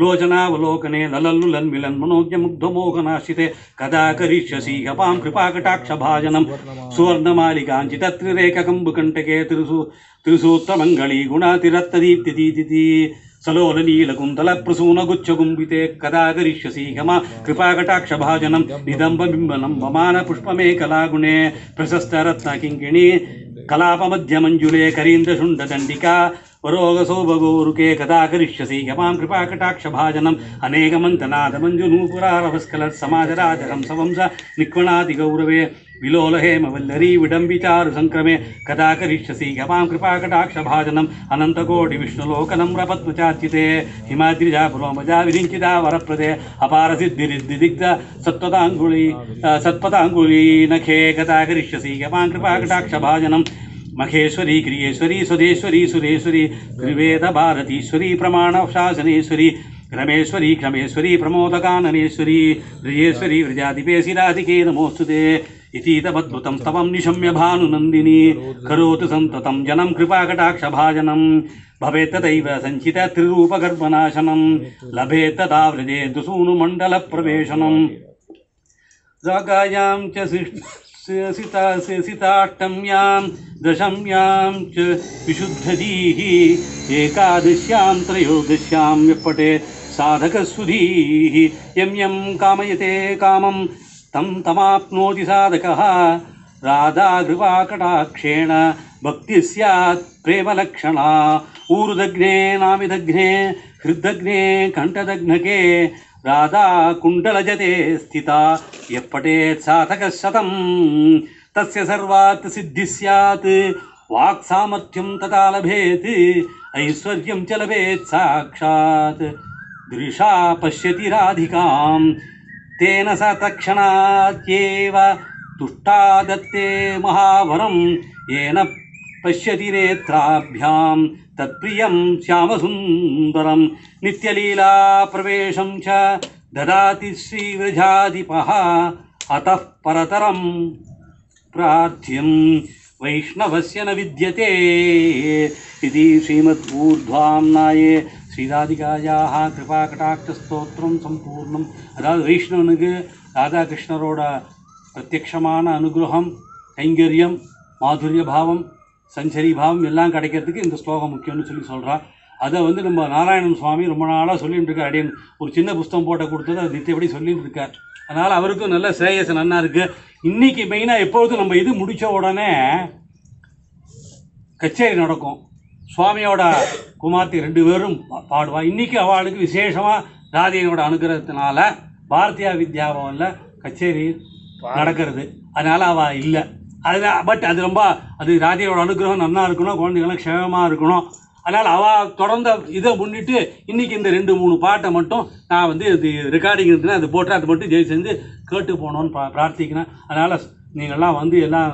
ಲೋಚನಾವಲೋಕನೆ ಲಲಲ್ಲು ಲನ್ಮಿಲನ್ ಮನೋಜ್ಞ ಮುಗ್ಧ ಮೋಹನಾಶ್ರಿತೆ. ಕದಾ ಕರಿಷ್ಯಸಿ ಯಪಾಂ ಕೃಪಾಕಟಾಕ್ಷ ಸುವರ್ಣ ಮಾಲಿಕಾಂಚಿತ ತ್ರಿರೇಖ ಕಂಬು ಕಂಟಕೆ ತ್ರಿಸು ತ್ರಿಸೂತ್ರ ಮಂಗಳಿ ಕಂಬುಕಂಟಕೆ ತಿರುಸು ತಿರುಸೂತ್ರಮಂಗಳಿ ಗುಣಾತಿರತ್ತದೀಪ್ತಿದೀತಿತಿ. ಸಲೋಲನೀಲಕುಂತಲ ಪ್ರಸೂನ ಗುಚ್ಛ ಗುಂಬಿತೆ ಕದಾ ಕರಿಷ್ಯಸಿ ಹಮ ಕೃಪಾಕಟಾಕ್ಷ ಭಾಜನಂ ನಿದಂಬ ಬಿಂಬನಂ ವಮಾನ ಪುಷ್ಪಮೇ ಕಲಾಗುಣೆ. ಪ್ರಶಸ್ತ ರತ್ನ ಕಿಂಕಿಣಿ ಕಲಾಪ ಮಧ್ಯ ಮಂಜುಳೆ ಕರೀಂದ್ರ ಶುಂಡ ದಂಡಿಕಾ. करीन्द्रशुण्डदण्डिका वरोगसौभगोरुके कदा करिष्यसि यमां कृपाकटाक्षभाजनम् अनेकमन्तनादमञ्जुनूपुरारवस्कलत्समाजराजहंसवंस निक्वणादिगौरवे विलोलहेमवल्लरी विडम्बिचारुसङ्क्रमे कदा करिष्यसि यमां कृपाकटाक्षभाजनम् अनन्तकोटिविष्णुलोकनम्रपद्मचार्चिते हिमाद्रिजापुरोमजा विरिञ्चिता वरप्रदे। अपारसिद्धिरिद्दिदिग्ध सत्पदाङ्गुली नखे कदा करिष्यसि यमां कृपाकटाक्षभाजनम् महेश्वरी, क्रियेश्वरी सुधेश्वरी सुरेश्वरी, त्रिवेद भारतीश्वरी प्रमाणशासनेश्वरी रमेश्वरी क्षमेश्वरी प्रमोदकाननेश्वरी ब्रजेश्वरी व्रजाधिपे शिराधिके नमोऽस्तु ते इतीदमद्भुतं स्तवं निशम्य भानुनन्दिनी। करोतु सन्ततं जनं कृपाकटाक्षभाजनं भवेत् तथैव सञ्चित त्रिरूपगर्भनाशनं लभेत् तथा व्रजे दुसूनुमण्डलप्रवेशनम् रागायां च सि- सिता सिताष्टम्यां दशम्यां च विशुद्धधीः एकादश्यां त्रयोदश्यां यपटे साधकसुधीः यं यं कामयते कामं तं तमाप्नोति साधकः। राधागृपाकटाक्षेण भक्तिः स्यात् प्रेमलक्षणा। ऊर्दग्ने नामिदग्ने हृदग्ने कण्ठदग्नके రాధాకుండలజతే స్థిత. ఎప్పటే చాతక శతం. తస్య సర్వాత్ సిద్ధి స్యాత్. వాక్ సామర్థ్యం తథా లభేత్. ఐశ్వర్యం చ లభేత్ సాక్షాత్. దృషా పశ్యతి రాధికాం. తేన స తక్షణాత్యేవ. తుష్టా దత్తే మహావరం. ఏన पश्यति नेत्राभ्यां तत्प्रियं श्यामसुन्दरं नित्यलीलाप्रवेशं च ददाति श्रीव्रजाधिपः अतः परतरं प्रार्थ्यं वैष्णवस्य न विद्यते इति श्रीमद्ऊर्ध्वाम्नाये ஸ்ரீராதிகாயாக கிருபா கட்டாட்சஸ்தோத்திரம் சம்பூர்ணம் அதாவது வைஷ்ணவனுக்கு ராதாகிருஷ்ணரோட பிரத்யக்ஷமான அனுகிரகம் கைங்கரியம் மாதுரிய பாவம் சஞ்சரி பாவம் எல்லாம் கிடைக்கிறதுக்கு இந்த ஸ்லோகம் முக்கியம்னு சொல்லி சொல்கிறா அதை வந்து நம்ம நாராயணன் சுவாமி ரொம்ப நாளாக சொல்லிட்டு இருக்கார். அடியன் ஒரு சின்ன புஸ்தகம் போட்ட கொடுத்தது அது நித்தியபடி சொல்லிட்டு இருக்கார். அதனால் அவருக்கும் நல்ல ஸ்ரேயஸ் நன்னா இருக்குது இன்றைக்கி மெயினாக எப்பொழுதும் நம்ம இது முடித்த உடனே கச்சேரி நடக்கும். சுவாமியோட குமார்த்தி ரெண்டு பேரும் பாடுவா. இன்னைக்கு அவளுக்கு விசேஷமாக ராதியனோட அனுகிரகத்தினால பாரதியா வித்யாபவனில் கச்சேரி நடக்கிறது. அதனால அவ இல்லை. அதில் பட் அது ரொம்ப அது ராதியோட அனுகிரகம் நல்லா இருக்கணும் குழந்தைங்களாம் க்ஷேமமாக இருக்கணும். அதனால் அவள் தொடர்ந்த இதை முன்னிட்டு இன்றைக்கி இந்த ரெண்டு மூணு பாட்டை மட்டும் நான் வந்து இது ரெக்கார்டிங் இருக்குன்னா அது போட்டு அதை மட்டும் ஜெய் செஞ்சு கேட்டு போகணுன்னு பா பிரார்த்திக்கிறேன். அதனால் நீங்கள்லாம் வந்து எல்லாம்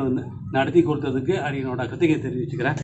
நடத்தி கொடுத்ததுக்கு அடியனோட கிருத்திகை தெரிவிச்சுக்கிறேன்.